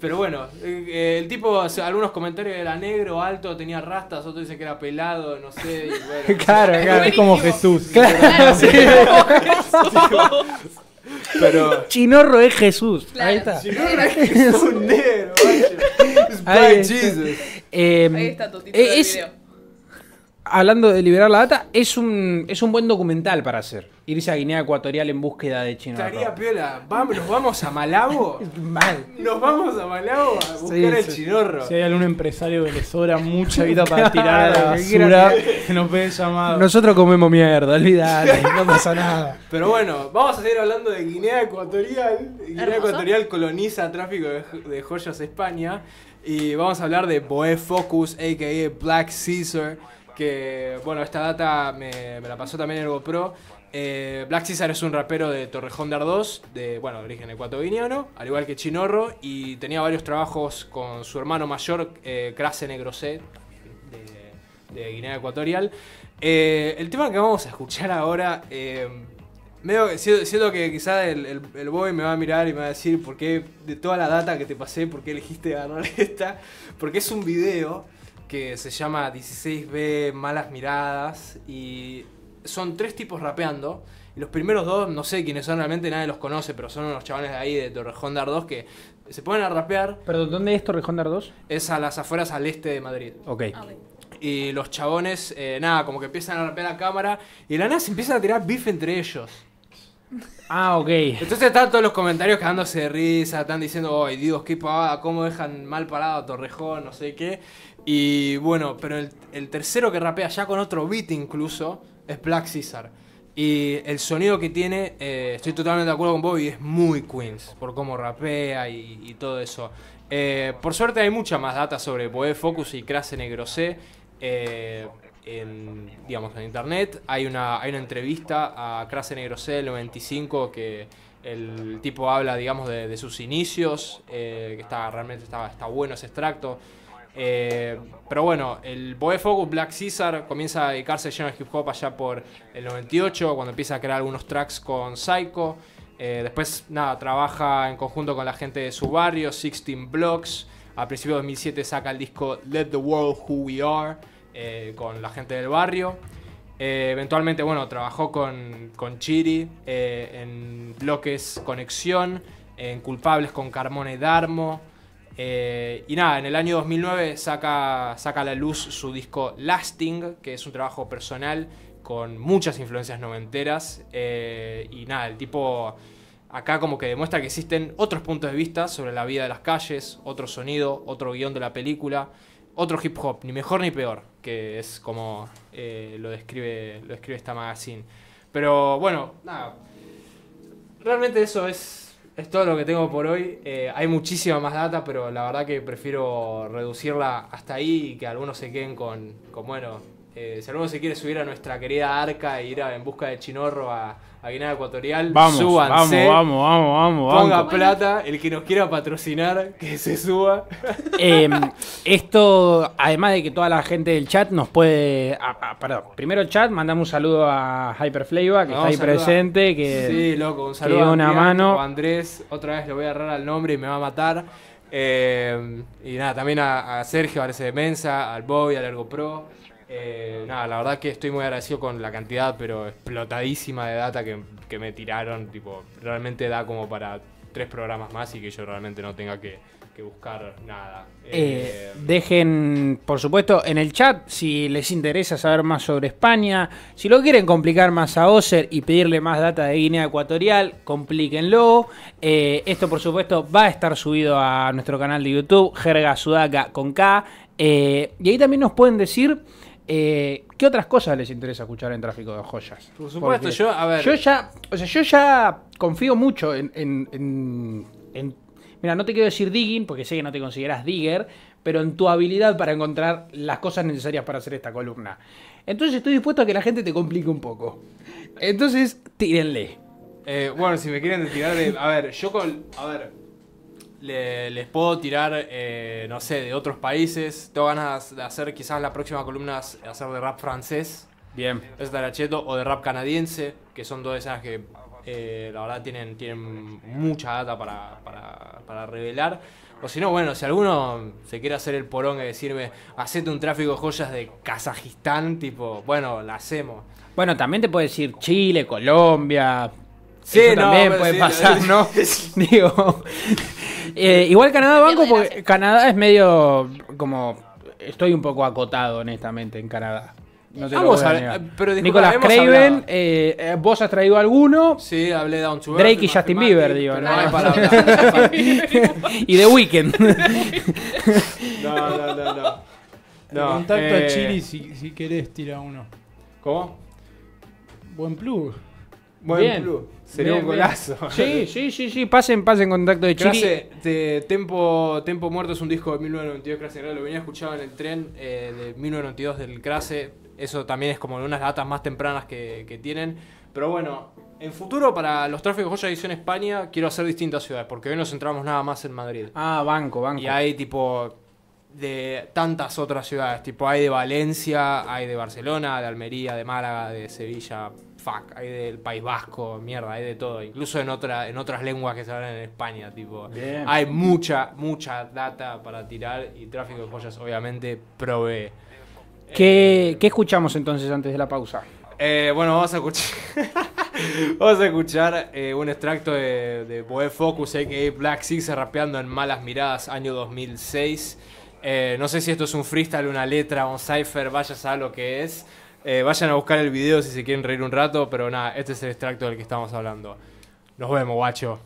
Pero bueno, eh, eh, el tipo, o sea, algunos comentarios era negro, alto, tenía rastas, otros dicen que era pelado, no sé. y bueno. Claro, claro. Es como Jesús. Claro, sí. Pero. Chinorro es Jesús. Claro. Ahí está. es un negro. Es Black está. Jesus. Eh, Ahí está tu título eh, del es- video. Hablando de liberar la data, es un, es un buen documental para hacer. Irse a Guinea Ecuatorial en búsqueda de Chino. Estaría piola. Vamos, ¿Nos vamos a Malabo? Mal. Nos vamos a Malabo a buscar Sí, el sí. chinorro. Si hay algún empresario que le sobra mucha vida para tirar a la basura, que nos puede llamar. Nosotros comemos mierda, olvídate, no pasa nada. Pero bueno, vamos a seguir hablando de Guinea Ecuatorial. Guinea Hermoso. Ecuatorial coloniza tráfico de, de joyas a España. Y vamos a hablar de Boe Focus, a.k.a. Black Caesar. Que, bueno, esta data me, la pasó también el GoPro. Eh, Black Caesar es un rapero de Torrejón de Ardós, de, bueno, de origen ecuatoriano, al igual que Chinorro. Y tenía varios trabajos con su hermano mayor, eh, Crase Negrosé, de, de Guinea Ecuatorial. Eh, el tema que vamos a escuchar ahora, eh, siento, que quizá el, el, boy me va a mirar y me va a decir por qué, de toda la data que te pasé, por qué elegiste agarrar esta. Porque es un video que se llama 16B Malas Miradas y son tres tipos rapeando. Y los primeros dos, no sé quiénes son realmente, nadie los conoce, pero son unos chavales de ahí de Torrejón de Ardós que se ponen a rapear. Perdón, ¿dónde es Torrejón de Ardós? Es a las afueras al este de Madrid. Ok. Y los chabones, eh, nada, como que empiezan a rapear a cámara y de la nada se empiezan a tirar beef entre ellos. Ah, ok. Entonces están todos los comentarios cagándose de risa, están diciendo, ay Dios, qué pavada, cómo dejan mal parado a Torrejón, no sé qué. Y bueno, pero el, tercero que rapea ya con otro beat incluso es Black Caesar. Y el sonido que tiene, eh, estoy totalmente de acuerdo con Bobby, es muy Queens, por cómo rapea y, todo eso. Eh, por suerte hay mucha más data sobre Boe Focus y Crase Negrosé. eh, en, digamos, en internet. Hay una, hay una entrevista a Crase Negrosé del 95 que el tipo habla, digamos, de, de sus inicios, eh, que está realmente está, está bueno ese extracto. Eh, pero bueno, el Boe Focus Black Caesar comienza a dedicarse lleno de hip hop allá por el 98, cuando empieza a crear algunos tracks con Psycho. Eh, después, nada, trabaja en conjunto con la gente de su barrio, 16 Blocks. A principios de 2007 saca el disco Let the World Who We Are eh, con la gente del barrio. Eventualmente, bueno, trabajó con, con Chiri en bloques Conexión, en Culpables con Carmone Darmo. Eh, y nada, en el año 2009 saca, saca a la luz su disco Lasting, que es un trabajo personal con muchas influencias noventeras. Eh, y nada, el tipo acá como que demuestra que existen otros puntos de vista sobre la vida de las calles, otro sonido, otro guion de la película, otro hip hop, ni mejor ni peor, que es como eh, lo, describe, lo describe esta magazine. Pero bueno, nada, realmente eso es, es todo lo que tengo por hoy. Eh, hay muchísima más data, pero la verdad que prefiero reducirla hasta ahí y que algunos se queden con, con bueno, eh, si alguno se quiere subir a nuestra querida arca e ir a- en busca de Chinorro a, a Guinea Ecuatorial, Vamos, súbanse. vamos, vamos, vamos, vamos. Ponga banco. plata, el que nos quiera patrocinar, que se suba. Eh, esto, además de que toda la gente del chat nos puede. ah, ah, perdón, primero el chat, mandamos un saludo a Hyperflavor, que No, está ahí a- presente. Que, sí, loco, un saludo a una Adrián mano. Andrés, otra vez le voy a agarrar al nombre y me va a matar. Eh, y nada, también a, a Sergio, a de Mensa, al Bobby, al Ergo Pro. Eh, nada, la verdad que estoy muy agradecido con la cantidad, pero explotadísima de data que, que me tiraron. Tipo, realmente da como para tres programas más y que yo realmente no tenga que, que buscar nada. Eh, dejen, por supuesto, en el chat si les interesa saber más sobre España. Si lo quieren complicar más a Oser y pedirle más data de Guinea Ecuatorial, complíquenlo. Eh, esto, por supuesto, va a estar subido a nuestro canal de YouTube, Jerga Sudaca con K. Eh, y ahí también nos pueden decir eh, qué otras cosas les interesa escuchar en Tráfico de Joyas. Por supuesto, Porque yo, a ver. Yo ya, o sea, yo ya confío mucho en, en- en- en- Mira, no te quiero decir digging, porque sé que no te consideras digger, pero en tu habilidad para encontrar las cosas necesarias para hacer esta columna. Entonces estoy dispuesto a que la gente te complique un poco. Entonces, tírenle. Eh, bueno, si me quieren tirar de. A ver, yo con. A ver. Le- les puedo tirar, eh, no sé, de otros países. Tengo ganas de hacer quizás la próxima columna hacer de rap francés. Bien. Eso estará cheto. O de rap canadiense, que son dos escenas que eh, la verdad tienen, tienen mucha data para, para, para revelar. O si no, bueno, si alguno se quiere hacer el porón y decirme, hacete un tráfico de joyas de Kazajistán, tipo, bueno, la hacemos. Bueno, también te puede decir Chile, Colombia. Sí, Eso no, también puede sí, pasar. ¿no? Digo. eh, igual Canadá banco porque Canadá es medio como estoy un poco acotado honestamente en Canadá. No te Vamos lo voy a a ver, negar. eh, pero disculpa, hemos Craven, eh, eh, vos has traído alguno. Sí, hablé de Down to Earth, Drake y Justin Bieber, digo, pero ¿no? hay para hablar. y The Weeknd. No, no, no, no. No, contacto eh, a Chiri si, si querés tirar uno. ¿Cómo? Buen plug. Buen Bien. club. Sería un golazo. Sí, sí, sí, sí. Pasen, pasen contacto de. Crase, de Tempo, Tempo Muerto es un disco de 1992, Crase. Lo venía escuchando en el tren eh, de 1992 del Crase. Eso también es como de unas datas más tempranas que, que tienen. Pero bueno, en futuro para los tráficos Joya Edición España quiero hacer distintas ciudades, porque hoy nos centramos nada más en Madrid. Ah, banco, banco. Y hay tipo de tantas otras ciudades, tipo hay de Valencia, hay de Barcelona, de Almería, de Málaga, de Sevilla, fuck, hay del País Vasco, mierda, hay de todo, incluso en otra en otras lenguas que se hablan en España, tipo, Bien. hay mucha mucha data para tirar y tráfico de joyas obviamente provee. ¿Qué, qué escuchamos entonces antes de la pausa? Eh, bueno, vamos a escuchar, vamos a escuchar eh, un extracto de, de Boé Focus, a.k.a. Black Six, rapeando en Malas Miradas, año 2006. Eh, no sé si esto es un freestyle, una letra, un cipher, vaya a saber lo que es. Eh, vayan a buscar el video si se quieren reír un rato, pero nada, este es el extracto del que estamos hablando. Nos vemos, guacho.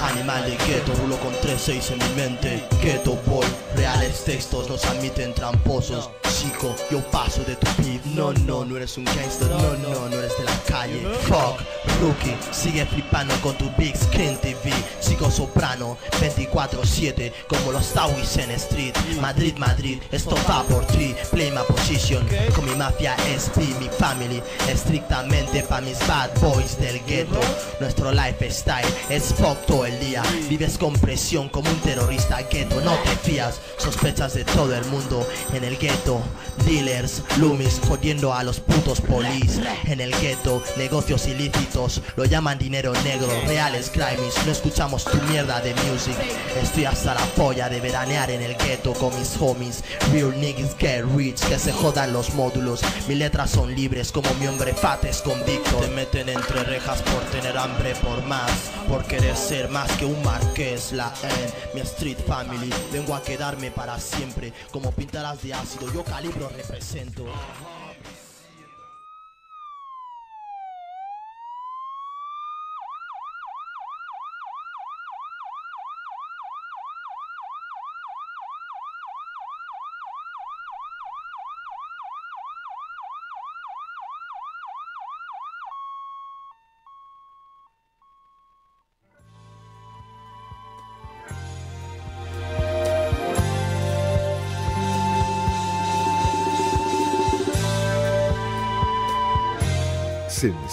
Animal de gueto, rulo con 3-6 en mi mente Ghetto boy, reales textos nos admiten tramposos. Chico, yo paso de tu beat No, no, no eres un gangster No, no, no eres de la calle. Fuck, rookie, sigue flipando con tu big screen TV Chico soprano, 24-7 Como los Tawis en street. Madrid, Madrid, esto va por ti. Play my position Con mi mafia SP, mi family. Estrictamente pa' mis bad boys del ghetto. Nuestro lifestyle es fuck todo el día. Vives con presión como un terrorista ghetto No te fías, sospechas de todo el mundo En el ghetto, dealers, loomis Jodiendo a los putos polis En el ghetto, negocios ilícitos Lo llaman dinero negro, reales crimes No escuchamos tu mierda de music. Estoy hasta la polla de veranear en el ghetto Con mis homies. Real niggas get rich, que se jodan los módulos. Mis letras son libres como mi hombre fat es convicto Te meten entre rejas por tener hambre por más Por querer ser más que un marqués. La Mi street family. Vengo a quedarme para siempre Como pintaras de ácido, yo calibro represento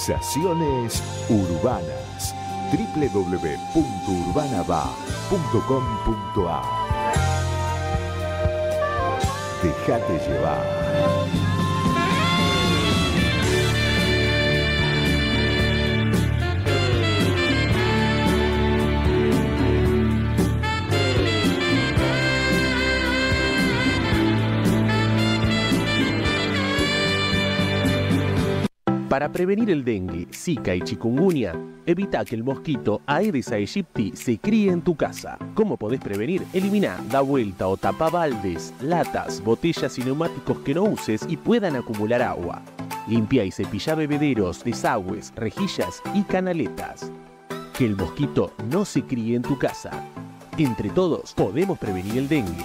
Sensaciones urbanas. www.urbanaba.com.ar Déjate llevar. Para prevenir el dengue, zika y chikungunya, evita que el mosquito Aedes aegypti se críe en tu casa. ¿Cómo podés prevenir? Elimina, da vuelta o tapa baldes, latas, botellas y neumáticos que no uses y puedan acumular agua. Limpia y cepilla bebederos, desagües, rejillas y canaletas. Que el mosquito no se críe en tu casa. Entre todos podemos prevenir el dengue.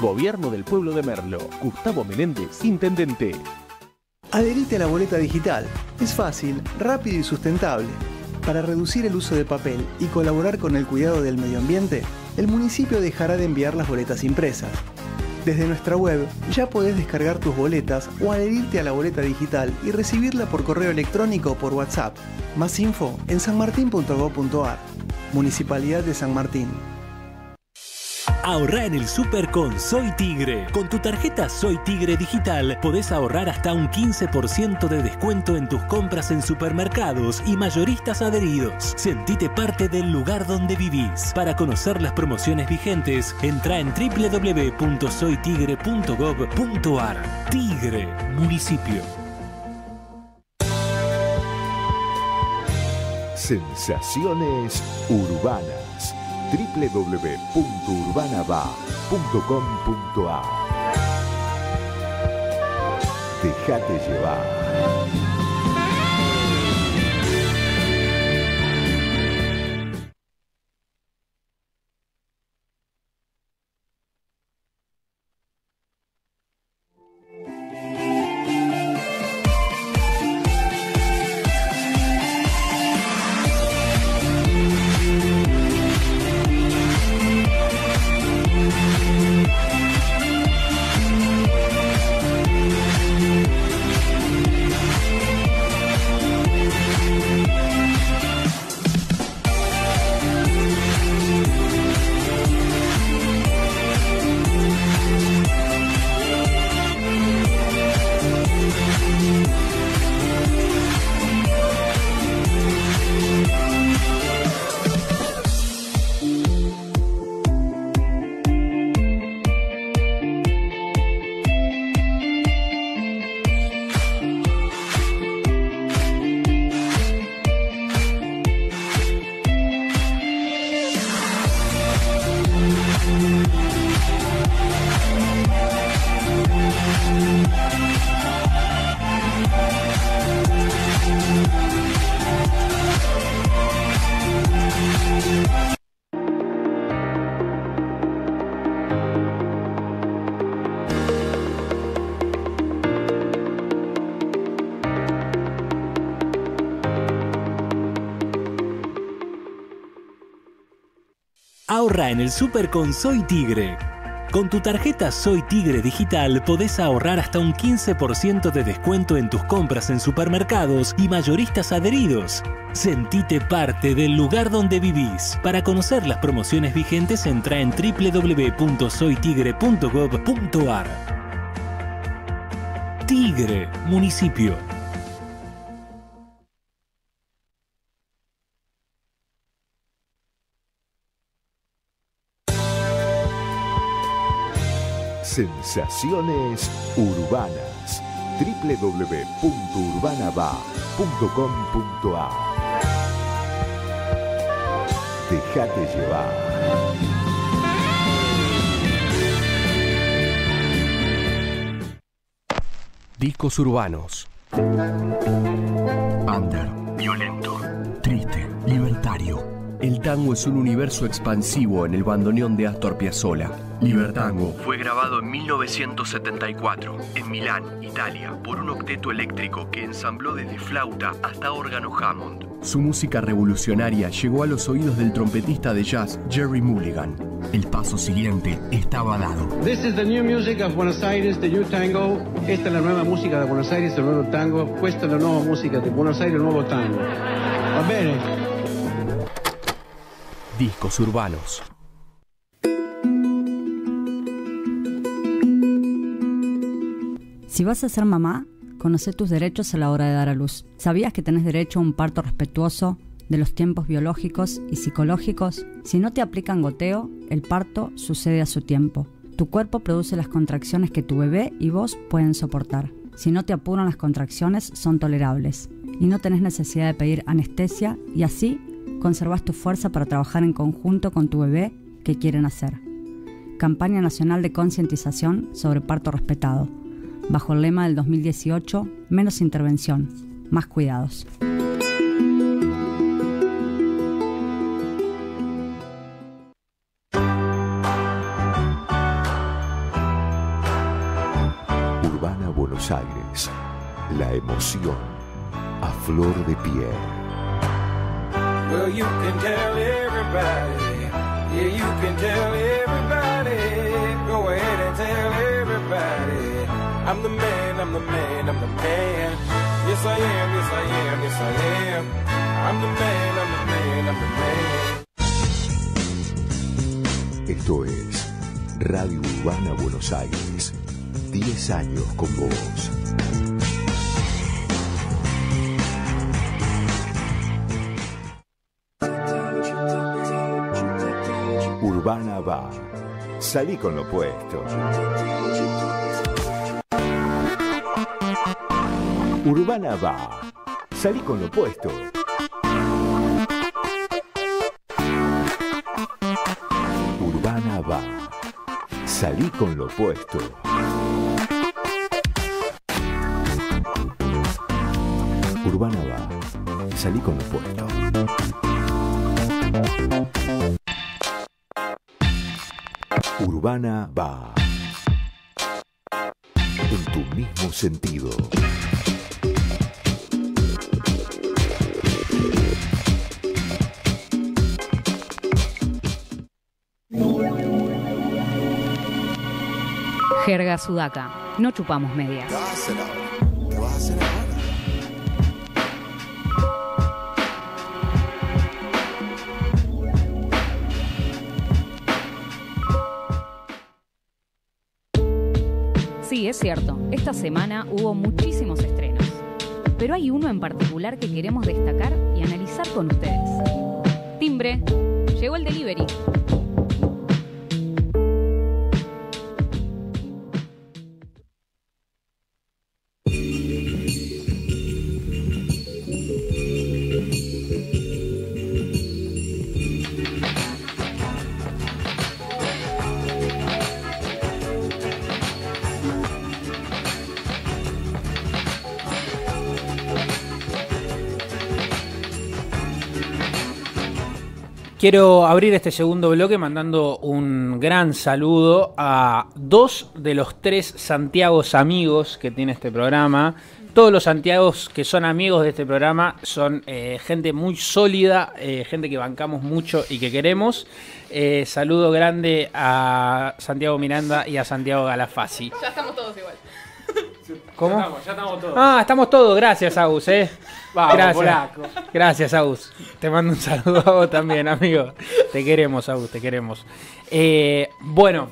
Gobierno del pueblo de Merlo. Gustavo Menéndez, Intendente. Adherite a la boleta digital. Es fácil, rápido y sustentable. Para reducir el uso de papel y colaborar con el cuidado del medio ambiente, el municipio dejará de enviar las boletas impresas. Desde nuestra web ya podés descargar tus boletas o adherirte a la boleta digital y recibirla por correo electrónico o por WhatsApp. Más info en sanmartin.gov.ar. Municipalidad de San Martín. Ahorra en el super con Soy Tigre. Con tu tarjeta Soy Tigre digital podés ahorrar hasta un 15% de descuento en tus compras en supermercados y mayoristas adheridos. Sentite parte del lugar donde vivís. Para conocer las promociones vigentes, entra en www.soytigre.gov.ar. Tigre, municipio. Sensaciones urbanas. www.urbanaba.com.ar Déjate llevar. En el super con Soy Tigre. Con tu tarjeta Soy Tigre digital podés ahorrar hasta un 15% de descuento en tus compras en supermercados y mayoristas adheridos. Sentite parte del lugar donde vivís. Para conocer las promociones vigentes entra en www.soytigre.gov.ar. Tigre, municipio. Sensaciones urbanas. www.urbanaba.com.ar Déjate llevar. Discos urbanos. Under, violento, triste, libertario. El tango es un universo expansivo en el bandoneón de Astor Piazzolla. Libertango fue grabado en 1974 en Milán, Italia, por un octeto eléctrico que ensambló desde flauta hasta órgano Hammond. Su música revolucionaria llegó a los oídos del trompetista de jazz Jerry Mulligan. El paso siguiente estaba dado. This is the new music of Buenos Aires, the new tango. Esta es la nueva música de Buenos Aires, el nuevo tango. Questa è la nuova musica di Buenos Aires, il nuovo tango. Va bene? Discos urbanos. Si vas a ser mamá, conoce tus derechos a la hora de dar a luz. ¿Sabías que tenés derecho a un parto respetuoso de los tiempos biológicos y psicológicos? Si no te aplican goteo, el parto sucede a su tiempo. Tu cuerpo produce las contracciones que tu bebé y vos pueden soportar. Si no te apuran las contracciones, son tolerables. Y no tenés necesidad de pedir anestesia y así conservas tu fuerza para trabajar en conjunto con tu bebé que quieren hacer. Campaña Nacional de Concientización sobre Parto Respetado bajo el lema del 2018, menos intervención, más cuidados. Urbana Buenos Aires. La emoción a flor de piel. Well, you can tell everybody. Yeah, you can tell everybody. Esto es Radio Urbana Buenos Aires. 10 años con vos. Urbana va. Salí con lo puesto. Urbana va. Salí con lo puesto. Urbana va. Salí con lo puesto. Urbana va. Salí con lo puesto. Urbana va. En tu mismo sentido. Jerga Sudaca. No chupamos medias. Sí, es cierto. Esta semana hubo muchísimos estrenos. Pero hay uno en particular que queremos destacar y analizar con ustedes. Timbre. Llegó el delivery. Quiero abrir este segundo bloque mandando un gran saludo a dos de los tres Santiagos amigos que tiene este programa. Todos los Santiagos que son amigos de este programa son eh, gente muy sólida, eh, gente que bancamos mucho y que queremos. Eh, saludo grande a Santiago Miranda y a Santiago Galafasi. Ya estamos todos igual. ¿Cómo? Ya estamos, ya estamos todos. Ah, estamos todos. Gracias, Agus, eh. Vamos, Gracias. polaco. Gracias, Agus. Te mando un saludo a vos también, amigo. Te queremos, Agus, te queremos. Eh, bueno,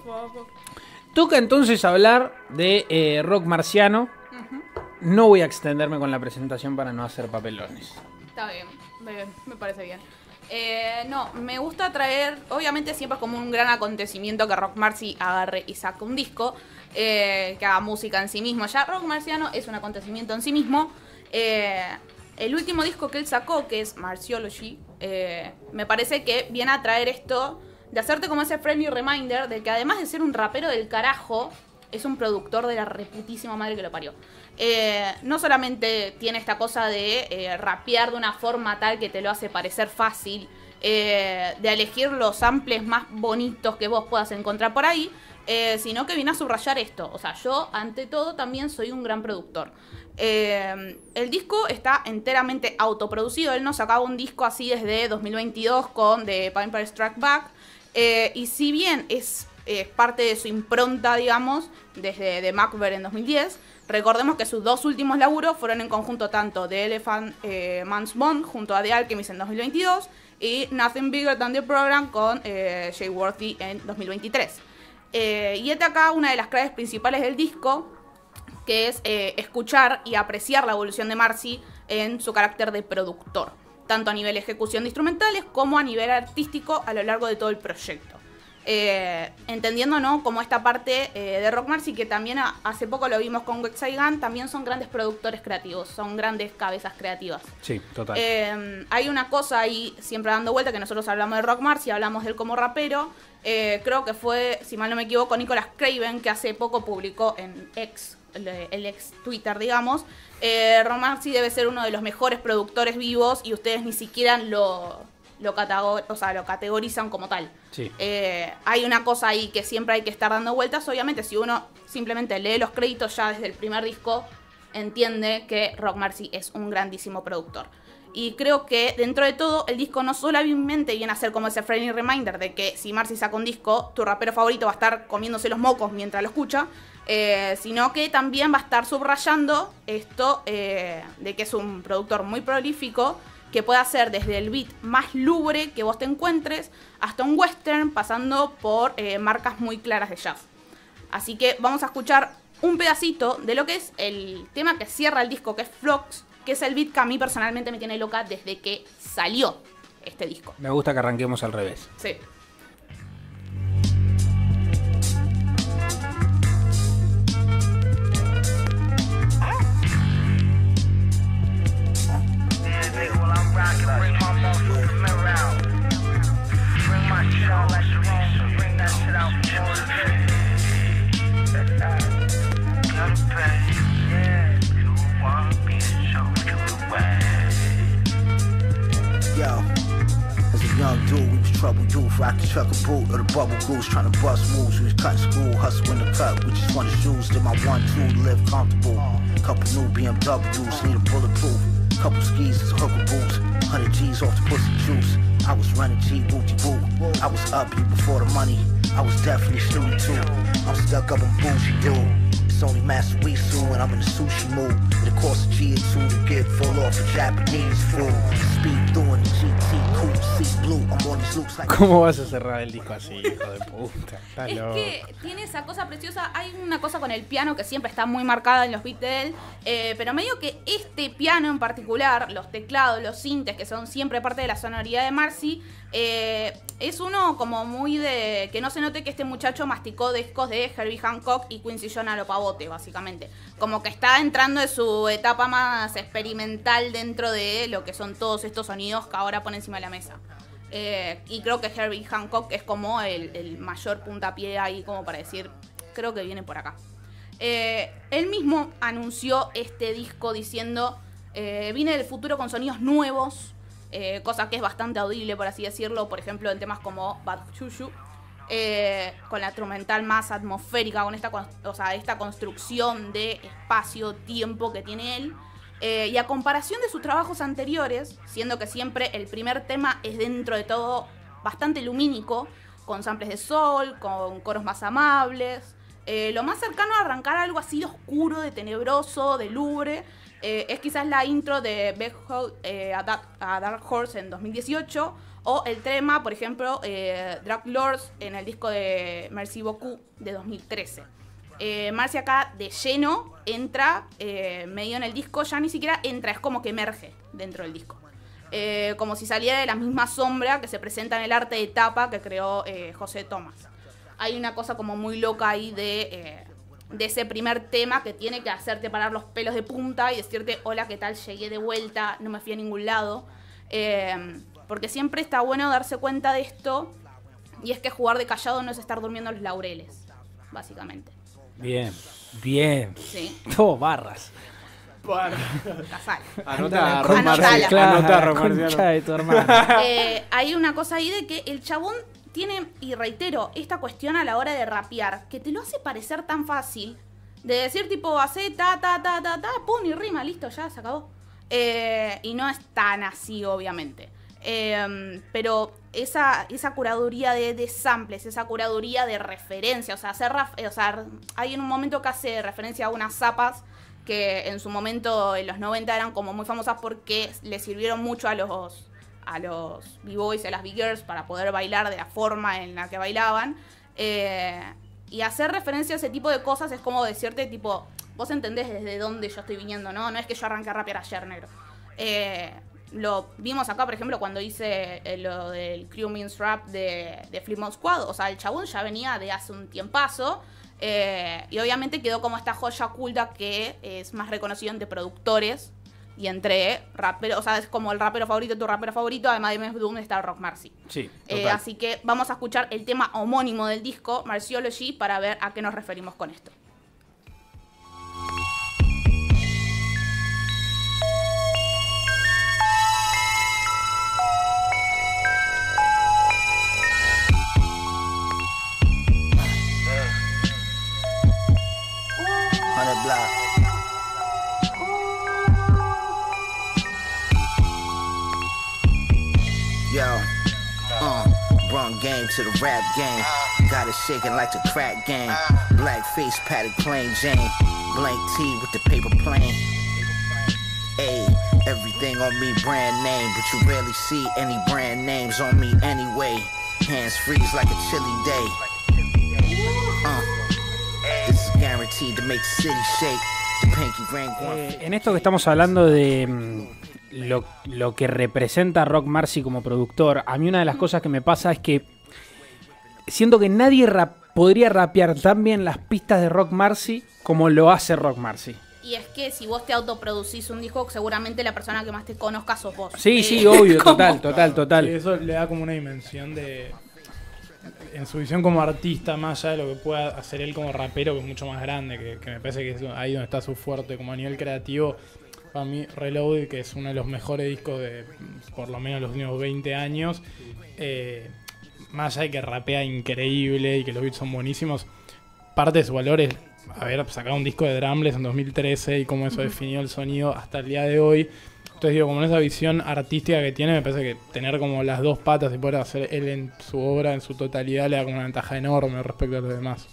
toca entonces hablar de eh, rock marciano. No voy a extenderme con la presentación para no hacer papelones. Está bien, me, me parece bien. Eh, no, me gusta traer, obviamente siempre es como un gran acontecimiento que Rock Marcy agarre y saque un disco, eh, que haga música en sí mismo. Ya Rock Marciano es un acontecimiento en sí mismo. Eh, el último disco que él sacó, que es Marciology, eh, me parece que viene a traer esto de hacerte como ese friendly reminder de que además de ser un rapero del carajo, es un productor de la reputísima madre que lo parió. No solamente tiene esta cosa de rapear de una forma tal que te lo hace parecer fácil, de elegir los samples más bonitos que vos puedas encontrar por ahí, eh, sino que viene a subrayar esto. O sea, yo ante todo también soy un gran productor. Eh, el disco está enteramente autoproducido. Él nos sacaba un disco así desde 2022 con The Vampire Strike Back. Eh, y si bien es, parte de su impronta, digamos, desde The Macbeth en 2010, recordemos que sus dos últimos laburos fueron en conjunto tanto The Elephant Man's Bond junto a The Alchemist en 2022 y Nothing Bigger Than The Program con Jay Worthy en 2023. Eh, y esta acá una de las claves principales del disco, que es eh, escuchar y apreciar la evolución de Marcy en su carácter de productor, tanto a nivel ejecución de instrumentales como a nivel artístico a lo largo de todo el proyecto. Eh, entendiendo, ¿no? Como esta parte eh, de Rock Marcy, que también a- hace poco lo vimos con Wexaigan, también son grandes productores creativos, son grandes cabezas creativas. Sí, total. Eh, hay una cosa ahí siempre dando vuelta que nosotros hablamos de Rock Marcy, hablamos de él como rapero. Eh, creo que fue, si mal no me equivoco, Nicolas Craven, que hace poco publicó en X, el, ex Twitter, digamos. Rock Marcy debe ser uno de los mejores productores vivos y ustedes ni siquiera lo, lo, catago- o sea, lo categorizan como tal. Sí. Eh, hay una cosa ahí que siempre hay que estar dando vueltas. Obviamente, si uno simplemente lee los créditos ya desde el primer disco, entiende que Rock Marcy es un grandísimo productor. Y creo que dentro de todo, el disco no solamente viene a ser como ese friendly reminder de que si Marcy saca un disco, tu rapero favorito va a estar comiéndose los mocos mientras lo escucha, eh, sino que también va a estar subrayando esto eh, de que es un productor muy prolífico que puede hacer desde el beat más lubre que vos te encuentres hasta un western, pasando por eh, marcas muy claras de jazz. Así que vamos a escuchar un pedacito de lo que es el tema que cierra el disco, que es Flux, que es el beat que a mí personalmente me tiene loca desde que salió este disco. Me gusta que arranquemos al revés. Sí. Trouble youth. Rockin' truck a boot or the bubble goose, trying to bust moves. We was cutting school, hustling the cut. We just wanted shoes, did my one two live comfortable. Couple new BMWs, need a bulletproof. Couple skis, is hooker boots. 100 G's off the pussy juice. I was running G booty boo. I was up before the money. I was definitely student too. I'm stuck up on bougie dude. It's only Master Wisu and I'm in the sushi mood. It costs a G or two to get full off of Japanese food. Speed through in the GT coupe, see blue. I'm on these loops like. ¿Cómo vas a cerrar el disco así, hijo de puta? Es loco. que tiene esa cosa preciosa. Hay una cosa con el piano que siempre está muy marcada en los beats de él. eh, pero medio que este piano en particular, los teclados, los sintes, que son siempre parte de la sonoridad de Marcy, eh, es uno como muy de. que no se note que este muchacho masticó discos de Herbie Hancock y Quincy Jones a lo pavote, básicamente. Como que está entrando en su etapa más experimental dentro de lo que son todos estos sonidos que ahora pone encima de la mesa. Eh, y creo que Herbie Hancock es como el, mayor puntapié ahí, como para decir, creo que viene por acá. Eh, él mismo anunció este disco diciendo, eh, vine del futuro con sonidos nuevos, eh, cosa que es bastante audible, por así decirlo, por ejemplo, en temas como Bad Chuchu, eh, con la instrumental más atmosférica, con esta, o sea, esta construcción de espacio-tiempo que tiene él. Eh, y a comparación de sus trabajos anteriores, siendo que siempre el primer tema es dentro de todo bastante lumínico, con samples de sol, con coros más amables, eh, lo más cercano a arrancar algo así de oscuro, de tenebroso, de lubre, eh, es quizás la intro de eh, a, Dark, Horse en 2018, o el tema, por ejemplo, eh, Drag Lords en el disco de Merci Beaucoup de 2013. Eh, Marcy acá de lleno entra medio en el disco, ya ni siquiera entra, es como que emerge dentro del disco. Como si saliera de la misma sombra que se presenta en el arte de tapa que creó José Tomás. Hay una cosa como muy loca ahí de, de ese primer tema que tiene que hacerte parar los pelos de punta y decirte, hola, ¿qué tal? Llegué de vuelta, no me fui a ningún lado. Eh, porque siempre está bueno darse cuenta de esto y es que jugar de callado no es estar durmiendo en los laureles, básicamente. Bien, bien. Sí. Todo barras. Casal. Anota, de tu. Eh, hay una cosa ahí de que el chabón tiene, y reitero, esta cuestión a la hora de rapear, que te lo hace parecer tan fácil, de decir tipo, hace ta, ta, ta, ta, ta, pum, y rima, listo, ya se acabó. Eh, y no es tan así, obviamente. Eh, pero esa, esa curaduría de, de samples, esa curaduría de referencia, o sea, hacer eh, o sea, hay en un momento que hace referencia a unas zapas que en su momento en los 90 eran como muy famosas porque le sirvieron mucho a los a los b-boys y a las b-girls para poder bailar de la forma en la que bailaban. Eh, y hacer referencia a ese tipo de cosas es como decirte, tipo, vos entendés desde dónde yo estoy viniendo, ¿no? No es que yo arranqué a rapear ayer, negro. Eh, lo vimos acá, por ejemplo, cuando hice eh, lo del Crew Means Rap de, de Flip Mode Squad. O sea, el chabón ya venía de hace un tiempazo. y obviamente quedó como esta joya oculta que es más reconocido entre productores y entre raperos. O sea, es como el rapero favorito, tu rapero favorito. Además de MS Doom está Rock Marcy. Sí, Eh, así que vamos a escuchar el tema homónimo del disco, Marciology, para ver a qué nos referimos con esto. Block. To the rap game. Got it shaking like the crack game. Black face padded plain Jane. Blank T with the paper plane. Everything on me brand name, but you see any brand names on me anyway. Hands freeze like a chilly day. Uh, guaranteed to make city shake. Eh, en esto que estamos hablando de mm, lo, lo que representa Rock Marcy como productor, a mí una de las cosas que me pasa es que siento que nadie rap- podría rapear tan bien las pistas de Rock Marcy como lo hace Rock Marcy. Y es que si vos te autoproducís un disco, seguramente la persona que más te conozca sos vos. Sí, Eh, sí, obvio, ¿cómo? total, total, Y total. eso le da como una dimensión de. En su visión como artista, más allá de lo que pueda hacer él como rapero, que es mucho más grande, que, que me parece que es ahí donde está su fuerte, como a nivel creativo. Para mí, Reloaded, que es uno de los mejores discos de por lo menos los últimos 20 años, eh, más allá de que rapea increíble y que los beats son buenísimos, parte de su valor es haber sacado un disco de Drumless en 2013 y cómo eso definió el sonido hasta el día de hoy. Entonces digo, como en esa visión artística que tiene, me parece que tener como las dos patas y poder hacer él en su obra, en su totalidad, le da como una ventaja enorme respecto a los demás.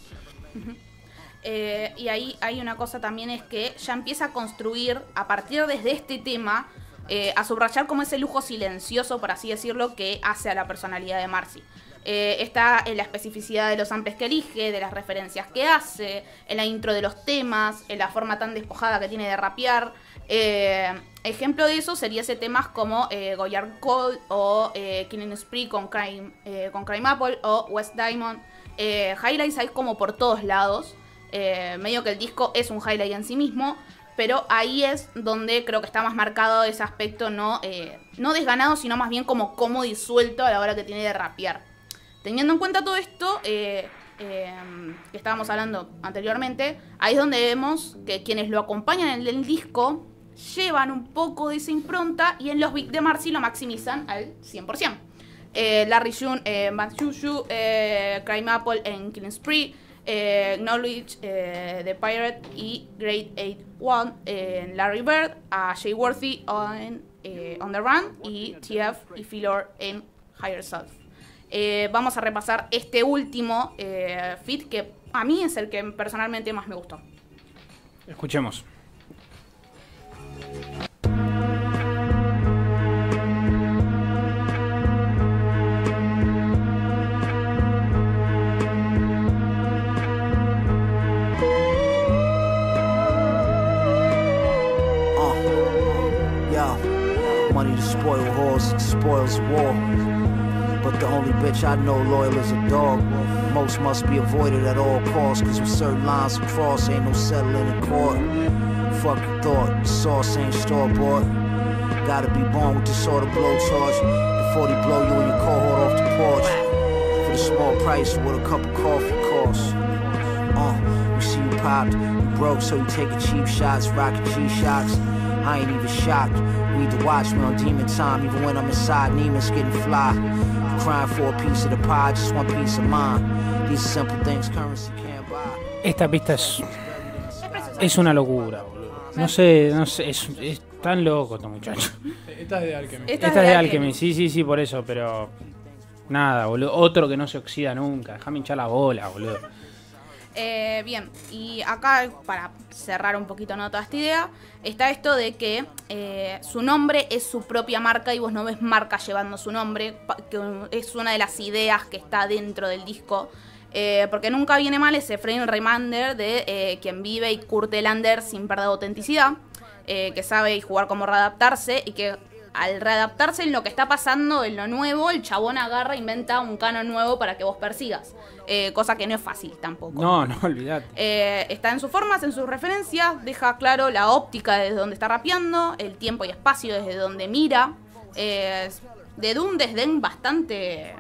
Eh, y ahí hay una cosa también es que ya empieza a construir a partir desde este tema, eh, a subrayar como ese lujo silencioso, por así decirlo, que hace a la personalidad de Marcy. Eh, está en la especificidad de los samples que elige, de las referencias que hace, en la intro de los temas, en la forma tan despojada que tiene de rapear. Eh, ejemplo de eso sería ese temas como eh, Goyard Cold o eh, Killing Spree con Crime, con Crime Apple o West Diamond. Highlights hay como por todos lados. Medio que el disco es un highlight en sí mismo. Pero ahí es donde creo que está más marcado ese aspecto no, no desganado, sino más bien como como disuelto a la hora que tiene de rapear. Teniendo en cuenta todo esto, eh, eh, que estábamos hablando anteriormente, ahí es donde vemos que quienes lo acompañan en el disco llevan un poco de esa impronta y en los beats de Marcy lo maximizan al 100%. Eh, Larry June en Bad Shushu, eh, Crime Apple en Killing Spree, eh, Knowledge eh, The Pirate y Great 81 en Larry Bird, a Jay Worthy en eh, On The Run y TF y Philor en Higher Self. Eh, vamos a repasar este último eh, fit que a mí es el que personalmente más me gustó. Escuchemos. The bitch I know loyal is a dog. Most must be avoided at all costs, cause with certain lines we cross, ain't no settling in court. Fuck you thought, the sauce ain't store bought. Gotta be born with this sort of blow charge. Before they blow you and your cohort off the porch. For the small price of what a cup of coffee costs. Uh, we see you popped, you broke, so you taking cheap shots, rocking G shocks. I ain't even shocked. Read the watch me on demon time, even when I'm inside, Neiman's getting fly. You crying for a piece of the pie, just one piece of mine. These are simple things currency can't buy. Esta pista es. Es una locura, boludo. No sé, no sé, es, es tan loco este muchacho. Esta es de Alchemy. Esta, es de Alchemy, sí, sí, sí, por eso, pero. Nada, boludo. Otro que no se oxida nunca. Déjame hinchar la bola, boludo. Eh, bien, y acá para cerrar un poquito ¿no? toda esta idea, está esto de que eh, su nombre es su propia marca y vos no ves marca llevando su nombre, que es una de las ideas que está dentro del disco. Eh, porque nunca viene mal ese frame reminder de eh, quien vive y curte el under sin perder autenticidad, que sabe y jugar cómo readaptarse y que al readaptarse en lo que está pasando, en lo nuevo, el chabón agarra e inventa un canon nuevo para que vos persigas. Eh, cosa que no es fácil tampoco. No, no, olvidate. Eh, está en sus formas, en sus referencias, deja claro la óptica desde donde está rapeando, el tiempo y espacio desde donde mira. Eh, de un desdén bastante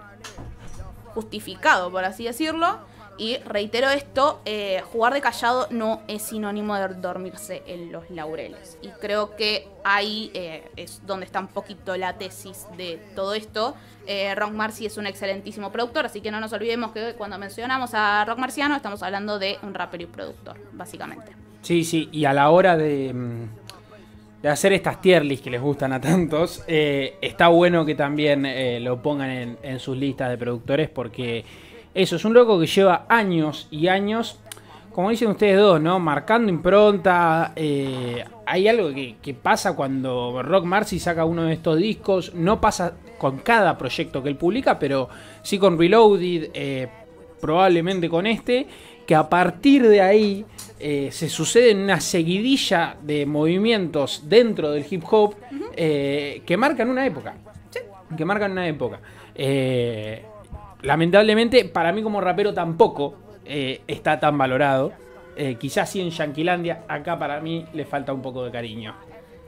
justificado, por así decirlo. Y reitero esto, eh, jugar de callado no es sinónimo de dormirse en los laureles. Y creo que ahí eh, es donde está un poquito la tesis de todo esto. Eh, Rock Marcy es un excelentísimo productor, así que no nos olvidemos que cuando mencionamos a Rock Marciano estamos hablando de un rapero y productor, básicamente. Sí, sí, y a la hora de, mm, de hacer estas tier que les gustan a tantos, está bueno que también lo pongan en, en sus listas de productores porque eso es un loco que lleva años y años como dicen ustedes dos, ¿no? Marcando impronta. eh, hay algo que, que pasa cuando Rock Marcy saca uno de estos discos. No pasa con cada proyecto que él publica, pero sí con Reloaded, eh, probablemente con este. Que a partir de ahí eh, se suceden una seguidilla de movimientos dentro del hip hop que marcan una época. Que marcan una época. Eh, lamentablemente, para mí como rapero tampoco eh, está tan valorado. Eh, quizás sí en Yanquilandia, acá para mí le falta un poco de cariño.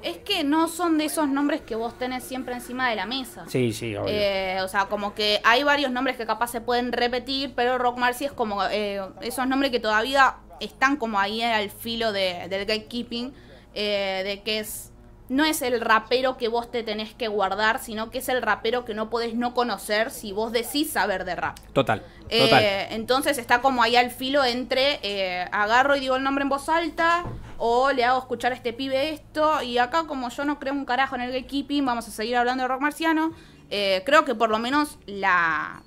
Es que no son de esos nombres que vos tenés siempre encima de la mesa. Sí, sí, obvio. Eh, o sea, como que hay varios nombres que capaz se pueden repetir, pero Rock Marcy es como eh, esos nombres que todavía están como ahí al filo de- del gatekeeping, eh, de que es no es el rapero que vos te tenés que guardar, sino que es el rapero que no podés no conocer si vos decís saber de rap. Total, Eh, total. entonces está como ahí al filo entre eh, agarro y digo el nombre en voz alta o le hago escuchar a este pibe esto y acá como yo no creo un carajo en el gatekeeping vamos a seguir hablando de rock marciano Eh, creo que por lo menos la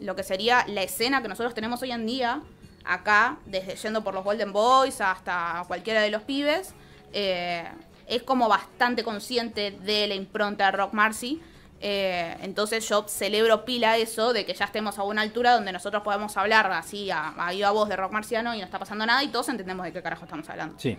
lo que sería la escena que nosotros tenemos hoy en día acá desde yendo por los Golden Boys hasta cualquiera de los pibes eh, es como bastante consciente de la impronta de Rock Marcy eh, entonces yo celebro pila eso de que ya estemos a una altura donde nosotros podemos hablar así a, a viva voz de rock marciano y no está pasando nada y todos entendemos de qué carajo estamos hablando. Sí.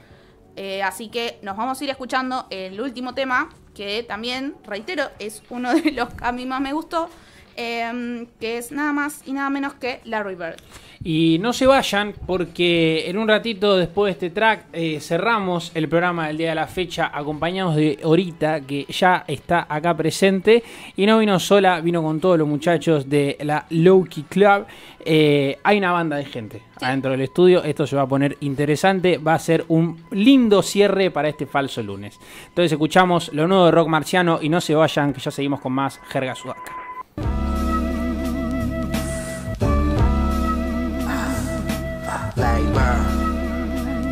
Eh, así que nos vamos a ir escuchando el último tema, que también, reitero, es uno de los que a mí más me gustó, eh, que es nada más y nada menos que Larry Bird. Y no se vayan porque en un ratito después de este track eh, cerramos el programa del día de la fecha acompañados de Orita que ya está acá presente y no vino sola, vino con todos los muchachos de la Lowkey Club. Eh, hay una banda de gente adentro del estudio, esto se va a poner interesante, va a ser un lindo cierre para este falso lunes. Entonces escuchamos lo nuevo de Rock Marciano y no se vayan que ya seguimos con más Jerga Sudaca.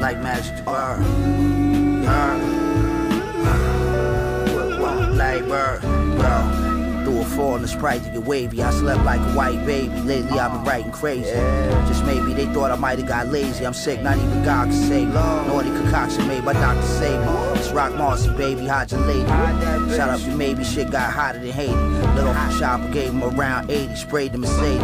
Like magic. To Fall in the sprite to get wavy. I slept like a white baby. Lately I've been writing crazy. Just maybe they thought I might have got lazy. I'm sick, not even God can save me. Naughty concoction made by Dr. Save me. It's Rock Marcy, baby, hide your lady. Shout out to maybe shit got hotter than Haiti. Lit off the chopper, gave him around 80, sprayed the Mercedes.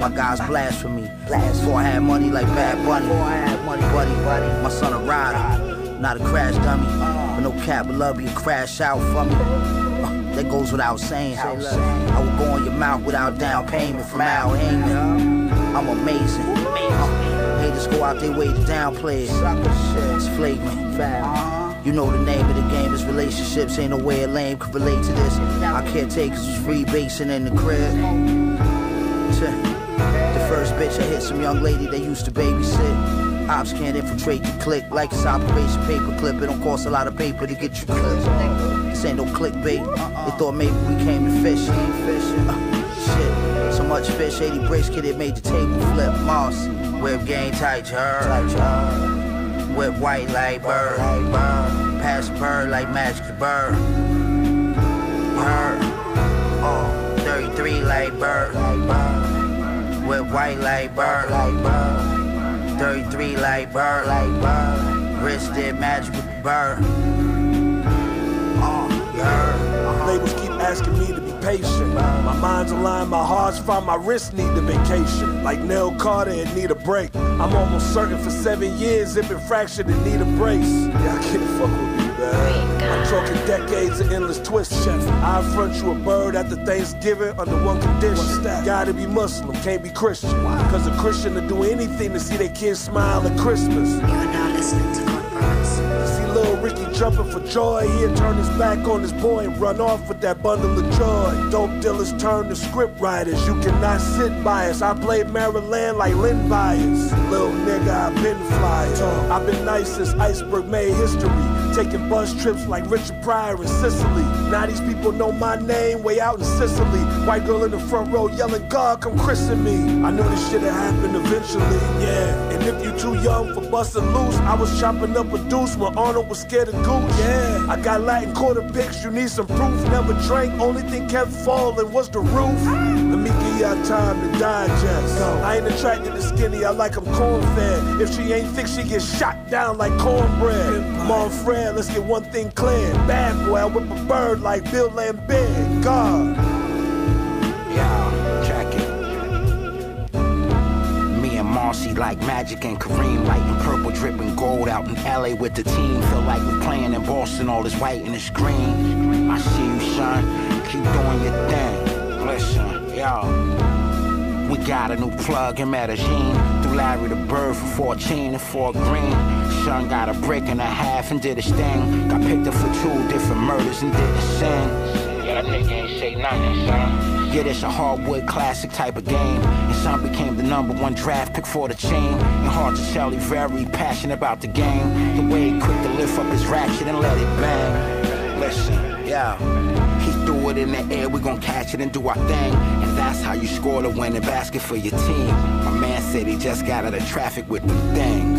My guys blasphemy. Before I had money like Bad Bunny. Before I had money, buddy, buddy. My son a rider, not a crash dummy. Uh. But no cap love you crash out for me. That goes without saying. I will go on your mouth without down payment from Al Heyman. I'm amazing. Haters go out their way to downplay it. It's flagrant. You know the name of the game is relationships. Ain't no way a lame could relate to this. I can't take was free basing in the crib. The first bitch I hit some young lady that used to babysit. Ops can't infiltrate the click like it's Operation Paperclip. It don't cost a lot of paper to get you clipped. This ain't no clickbait. They thought maybe we came to fish. Uh, shit, so much fish, 80 bricks, kid, it made the table flip. Moss, web game tight, heard. Wet white like bird. Pass bird like magic bird. Heard. Oh, 33 like bird. Wet white like bird. 33 like bird. Wrist did magic with the bird. You. Labels keep asking me to be patient. My mind's aligned, my heart's fine, my wrists need the vacation. Like Nell Carter and need a break. I'm almost certain for seven years it been fractured and need a brace. Yeah, I can't fuck with me, man. I'm talking decades of endless twists, chef. I front you a bird after Thanksgiving under one condition. Gotta be Muslim, can't be Christian. Cause a Christian will do anything to see their kids smile at Christmas. You're now listening to Ricky jumping for joy. He'll turn his back on his boy and run off with that bundle of joy. Dope dealers turn to script writers. You cannot sit by us. I played Maryland like Lynn Byers. Little nigga, I've been flying. I've been nice since Iceberg made history. Taking bus trips like Richard Pryor in Sicily. Now these people know my name way out in Sicily. White girl in the front row yelling, God, come christen me. I knew this shit'd happen eventually. Yeah, and if you too young for busting loose, I was chopping up a deuce when Arnold was scared of goose. Yeah, I got Latin quarter picks, you need some proof. Never drank, only thing kept falling was the roof. Let me give our time to digest. I ain't attracted to skinny, I like 'em corn fed. If she ain't thick, she gets shot down like cornbread. Mom Fred, let's get one thing clear. Bad boy, I whip a bird like Bill Lambert. God. Marcy like Magic and Kareem lighting purple dripping gold out in LA with the team. Feel like we playing in Boston, all this white and it's green. I see you, son. Keep doing your thing. Listen, yo. We got a new plug in Medellin. Through Larry the Bird for 14 and 4 green. Son got a break and a half and did his thing. Got picked up for two different murders and did the sing. Yeah, that nigga ain't say nothing, son. Yeah, this a hardwood classic type of game. And son became the number one draft pick for the team. And hard to he very passionate about the game. The way he quick to lift up his ratchet and let it bang. Listen, yeah. He threw it in the air, we gon' catch it and do our thing. And that's how you score the winning basket for your team. My man said he just got out of traffic with the things.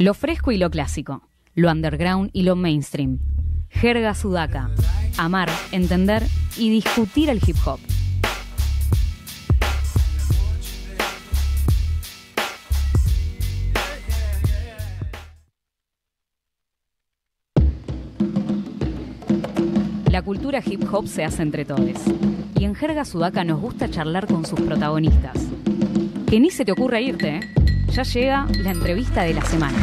Lo fresco y lo clásico, lo underground y lo mainstream. Jerga sudaca. Amar, entender y discutir el hip hop. La cultura hip hop se hace entre todos. Y en Jerga Sudaca nos gusta charlar con sus protagonistas. Que ni se te ocurra irte, ¿eh? Ya llega la entrevista de la semana.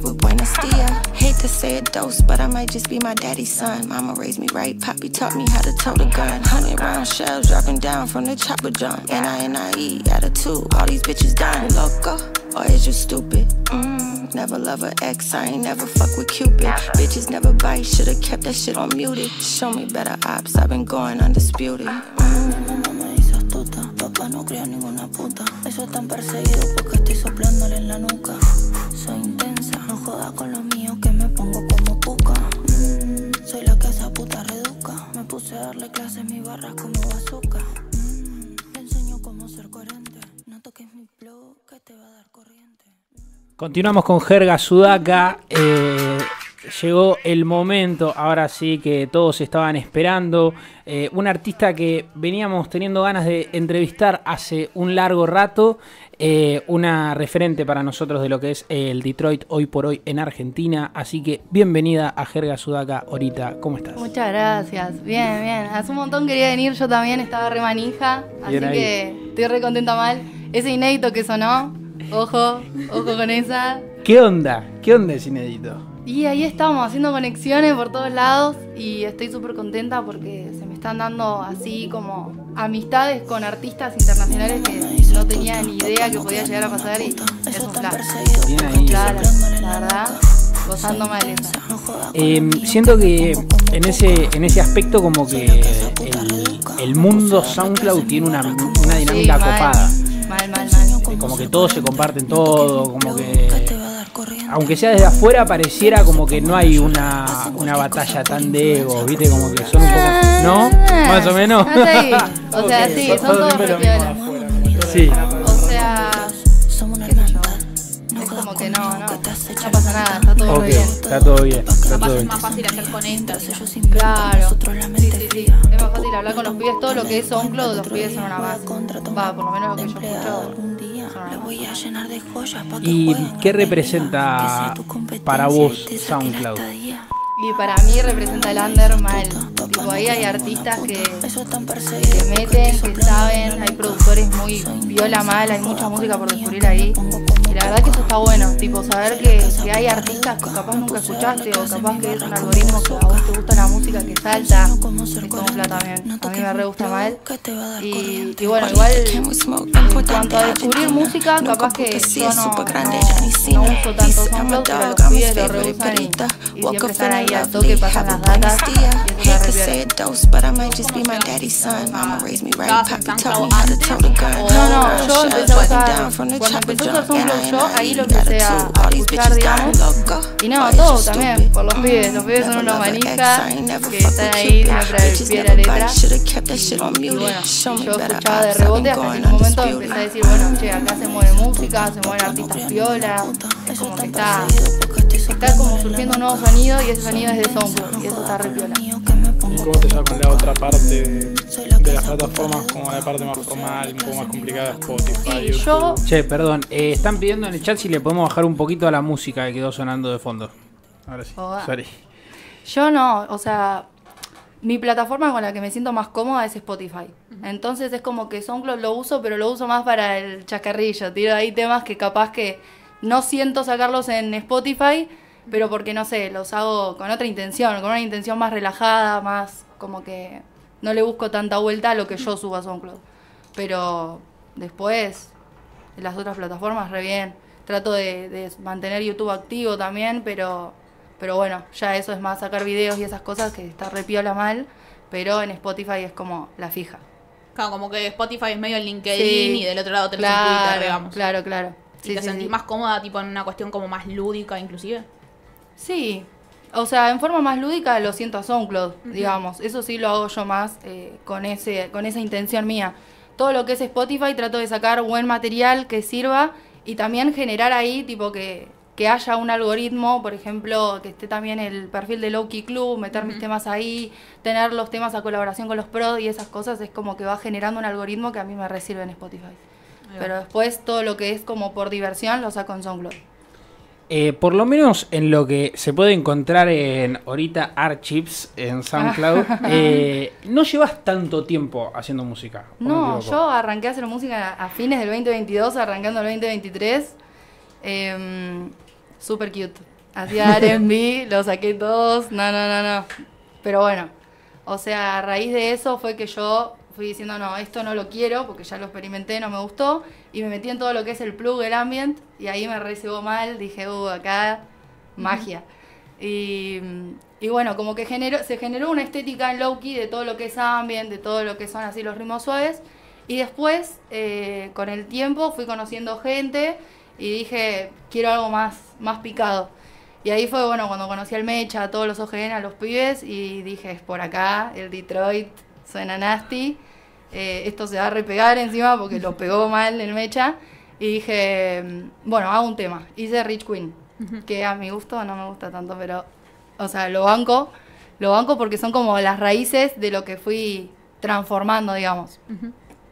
Buenos dia. Hate to say it, dose, but I might just be my daddy's son. Mama raised me right, Poppy taught me how to tote a gun. Hundred round shells dropping down from the chopper jump. And I and I E attitude, all these bitches dying loco. Or is you stupid? Mm, never love a ex, I ain't never fuck with Cupid. Bitches never bite, should've kept that shit on muted. Show me better ops, I've been going undisputed. Mi mamá me dice astuta, papá no creo ninguna puta. Eso es tan perseguido porque estoy soplándole en la nuca. Soy intensa, no joda con lo mío que me pongo como puca. Mm, soy la que esa puta reduca. Me puse a darle clases mi barras como bazooka. Mm, te enseño cómo ser coherente. No toques mi blog que te va a dar corriente. Continuamos con Jerga Sudaca. Eh, llegó el momento, ahora sí, que todos estaban esperando. Eh, un artista que veníamos teniendo ganas de entrevistar hace un largo rato. eh, una referente para nosotros de lo que es el Detroit hoy por hoy en Argentina. Así que bienvenida a Jerga Sudaca ahorita. ¿Cómo estás? Muchas gracias. Bien, bien. Hace un montón quería venir, yo también estaba re manija, así que estoy re contenta mal. Ese inédito que sonó, ojo, ojo con esa. ¿Qué onda? ¿Qué onda es inédito? Y ahí estamos haciendo conexiones por todos lados y estoy súper contenta porque se me están dando así como amistades con artistas internacionales que no tenía ni idea que podía llegar a pasar y es un plan. Bien ahí. Claro, la verdad, gozando mal. Eh, siento que en ese, en ese aspecto como que el, el mundo SoundCloud tiene una, una dinámica Sí, mal. copada. Mal, mal, mal. Como que todos se comparten todo, como que... Aunque sea desde afuera, pareciera como que no hay una, una batalla tan de ego, ¿viste? Como que son un poco... ¿No? Más o menos. Ahí. O sea, sí, son todos. Sí. Todo Ok, re bien. está todo bien. Está Capaz todo es bien. más fácil hacer conectas. Claro. Sí, sí, sí. Es más fácil hablar con los pibes. Todo lo que es SoundCloud, los pibes son una base. Va, por lo menos lo que yo escucho. ¿Y qué representa para vos SoundCloud? Y para mí representa el under mal. Tipo, ahí hay artistas que se meten, que saben, hay productores muy viola mal, hay mucha música por descubrir ahí. Y la verdad que eso está bueno, tipo, saber que, que hay artistas que capaz nunca escuchaste o capaz que es un algoritmo que a vos te gusta la música que salta. Plata también. A mí me re gusta mal. Y, y bueno, igual en cuanto a descubrir música, capaz que yo no, no, no uso tanto SoundCloud, pero los pibes lo reusan y, y siempre están ahí las datas tote a gun. No, no, yo empecé a usar, down from the cuando empecé a usar jump. SoundCloud yo, ahí lo empecé a, escuchar, digamos. Y no, todo también, por los pibes. Los pibes son unos manijas que están ahí siempre al pie de la letra. Y bueno, yo escuchaba de rebote hasta que en un momento empecé a decir, bueno, che, acá se mueve música, se mueven artistas piola. Es como que está, está como surgiendo un nuevo sonido y ese sonido es de SoundCloud y eso está re piola. ¿Y cómo te llevas con la otra parte de, de las plataformas, como la parte más formal, un poco más complicada, Spotify, Y YouTube? yo Che, perdón, eh, están pidiendo en el chat si le podemos bajar un poquito a la música que quedó sonando de fondo. Ahora sí, Joda. sorry. Yo no, o sea, mi plataforma con la que me siento más cómoda es Spotify. Entonces es como que SoundCloud lo uso, pero lo uso más para el chacarrillo. Tiro ahí temas que capaz que no siento sacarlos en Spotify, pero porque no sé, los hago con otra intención, con una intención más relajada, más como que no le busco tanta vuelta a lo que yo subo a SoundCloud. Pero después, en las otras plataformas, re bien. Trato de, de mantener YouTube activo también, pero, pero bueno, ya eso es más sacar videos y esas cosas que está re piola mal, pero en Spotify es como la fija. Claro, como que Spotify es medio el LinkedIn Sí. y del otro lado tenés Claro, Twitter, digamos. claro, claro. ¿Y Sí, te sí, sentís sí. más cómoda, tipo, en una cuestión como más lúdica, inclusive? Sí, o sea, en forma más lúdica lo siento a SoundCloud, digamos. Eso sí lo hago yo más eh, con, ese, con esa intención mía. Todo lo que es Spotify trato de sacar buen material que sirva y también generar ahí, tipo, que, que haya un algoritmo, por ejemplo, que esté también el perfil de Lowkey Club, meter mis temas ahí, tener los temas a colaboración con los pros y esas cosas, es como que va generando un algoritmo que a mí me recibe en Spotify. Pero después todo lo que es como por diversión lo saco en SoundCloud. Eh, por lo menos en lo que se puede encontrar en ahorita Archives en SoundCloud, eh, no llevas tanto tiempo haciendo música. ¿o me No, yo arranqué a hacer música a fines del 2022, arrancando el 2023. Eh, super cute. Hacía R&B, lo saqué todos. No, no, no, no. Pero bueno, o sea, a raíz de eso fue que yo fui diciendo, no, esto no lo quiero porque ya lo experimenté, no me gustó. Y me metí en todo lo que es el plug, el ambient. Y ahí me recibo mal. Dije, uh, acá, magia. Y, y bueno, como que generó, se generó una estética en Loki de todo lo que es ambient, de todo lo que son así los ritmos suaves. Y después, eh, con el tiempo, fui conociendo gente y dije, quiero algo más, más picado. Y ahí fue, bueno, cuando conocí al Mecha, a todos los OGN, a los pibes, y dije, es por acá, el Detroit suena nasty. Eh, esto se va a repegar encima porque lo pegó mal el Mecha. Y dije, mm, bueno, hago un tema. Hice Rich Queen, que a mi gusto no me gusta tanto, pero, o sea, lo banco. Lo banco porque son como las raíces de lo que fui transformando, digamos.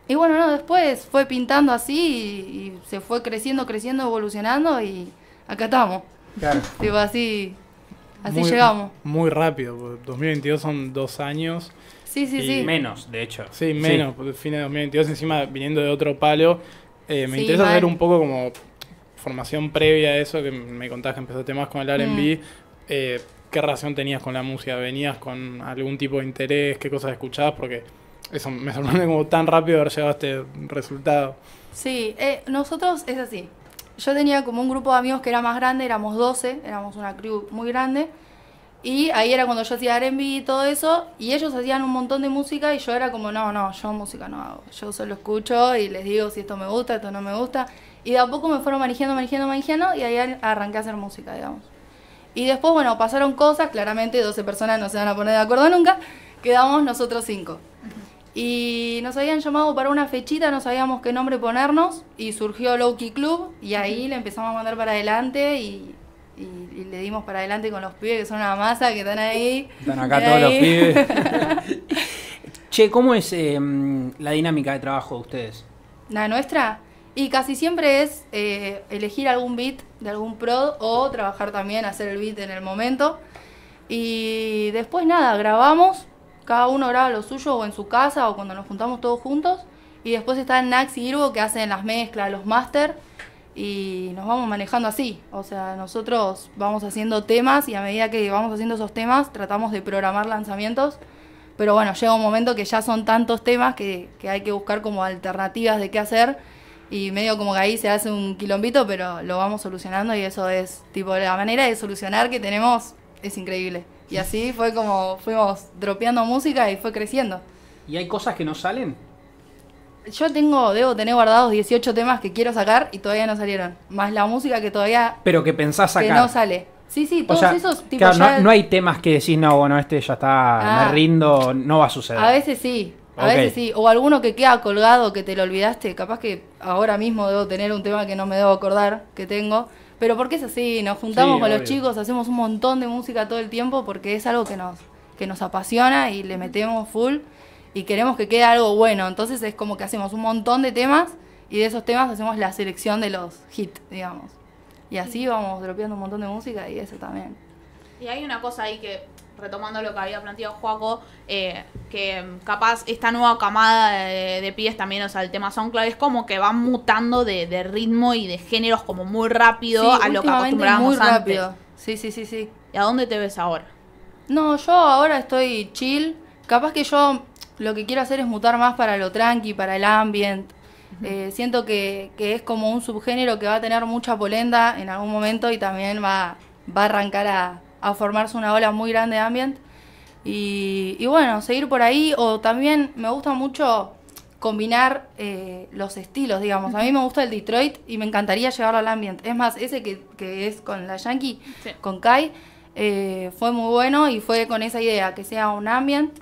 Y bueno, no, después fue pintando así y, y se fue creciendo, creciendo, evolucionando y acá estamos. Claro. Tipo así, así Muy- llegamos. Muy rápido, porque 2022 son dos años. Sí, sí, y- sí. Menos, de hecho. Sí, menos, porque fin de 2022 encima viniendo de otro palo. Eh, me Sí, interesa saber un poco como formación previa a eso, que me contás que empezaste más con el R&B. eh, qué relación tenías con la música, venías con algún tipo de interés, qué cosas escuchabas, porque eso me sorprende como tan rápido haber llegado a este resultado. Sí, eh, nosotros es así. Yo tenía como un grupo de amigos que era más grande, éramos 12, éramos una crew muy grande. Y ahí era cuando yo hacía R&B y todo eso, y ellos hacían un montón de música y yo era como, no, no, yo música no hago. Yo solo escucho y les digo si esto me gusta, esto no me gusta. Y de a poco me fueron manejando, manejando, manejando y ahí ar- arranqué a hacer música, digamos. Y después, bueno, pasaron cosas, claramente 12 personas no se van a poner de acuerdo nunca, quedamos nosotros cinco. Y nos habían llamado para una fechita, no sabíamos qué nombre ponernos, y surgió Lowkey Club, y ahí le empezamos a mandar para adelante y, y- y le dimos para adelante con los pibes que son una masa, que están ahí. Están acá Están todos los pibes. che, ¿cómo es eh, la dinámica de trabajo de ustedes? La nuestra. Y casi siempre es eh, elegir algún beat de algún prod o trabajar también, hacer el beat en el momento. Y después nada, grabamos, cada uno graba lo suyo o en su casa o cuando nos juntamos todos juntos. Y después está Nax y Irvo que hacen las mezclas, los máster. Y nos vamos manejando así. O sea, nosotros vamos haciendo temas y a medida que vamos haciendo esos temas tratamos de programar lanzamientos. Pero bueno, llega un momento que ya son tantos temas que, que hay que buscar como alternativas de qué hacer. Y medio como que ahí se hace un quilombito, pero lo vamos solucionando y eso es, tipo, la manera de solucionar que tenemos es increíble. Y así fue como fuimos dropeando música y fue creciendo. ¿Y hay cosas que no salen? Yo tengo, debo tener guardados 18 temas que quiero sacar y todavía no salieron. Más la música que todavía Pero que pensás que sacar. no sale. Sí, sí, O todos sea, esos tipos claro, ya- no, no hay temas que decís, no, bueno, este ya está, Ah. me rindo, no va a suceder. A veces sí, a veces sí. O alguno que queda colgado que te lo olvidaste. Capaz que ahora mismo debo tener un tema que no me debo acordar que tengo. Pero porque es así, nos juntamos Sí, con los chicos, hacemos un montón de música todo el tiempo porque es algo que nos, que nos apasiona y le metemos full y queremos que quede algo bueno. Entonces es como que hacemos un montón de temas y de esos temas hacemos la selección de los hits, digamos. Y así vamos dropeando un montón de música y eso también. Y hay una cosa ahí que, retomando lo que había planteado Juaco, eh, que capaz esta nueva camada de, de pibes también, o sea, el tema SoundCloud es como que van mutando de, de ritmo y de géneros como muy rápido Sí, a lo que acostumbrábamos muy antes. rápido. Sí, sí, sí, sí. ¿Y a dónde te ves ahora? No, yo ahora estoy chill. Capaz que yo lo que quiero hacer es mutar más para lo tranqui, para el ambient. Eh, siento que, que es como un subgénero que va a tener mucha polenta en algún momento y también va, va a arrancar a, a formarse una ola muy grande de ambient. Y, y bueno, seguir por ahí. O también me gusta mucho combinar eh, los estilos, digamos. A mí me gusta el Detroit y me encantaría llevarlo al ambient. Es más, ese que, que es con la Yankee, con Kai, eh, fue muy bueno y fue con esa idea, que sea un ambient.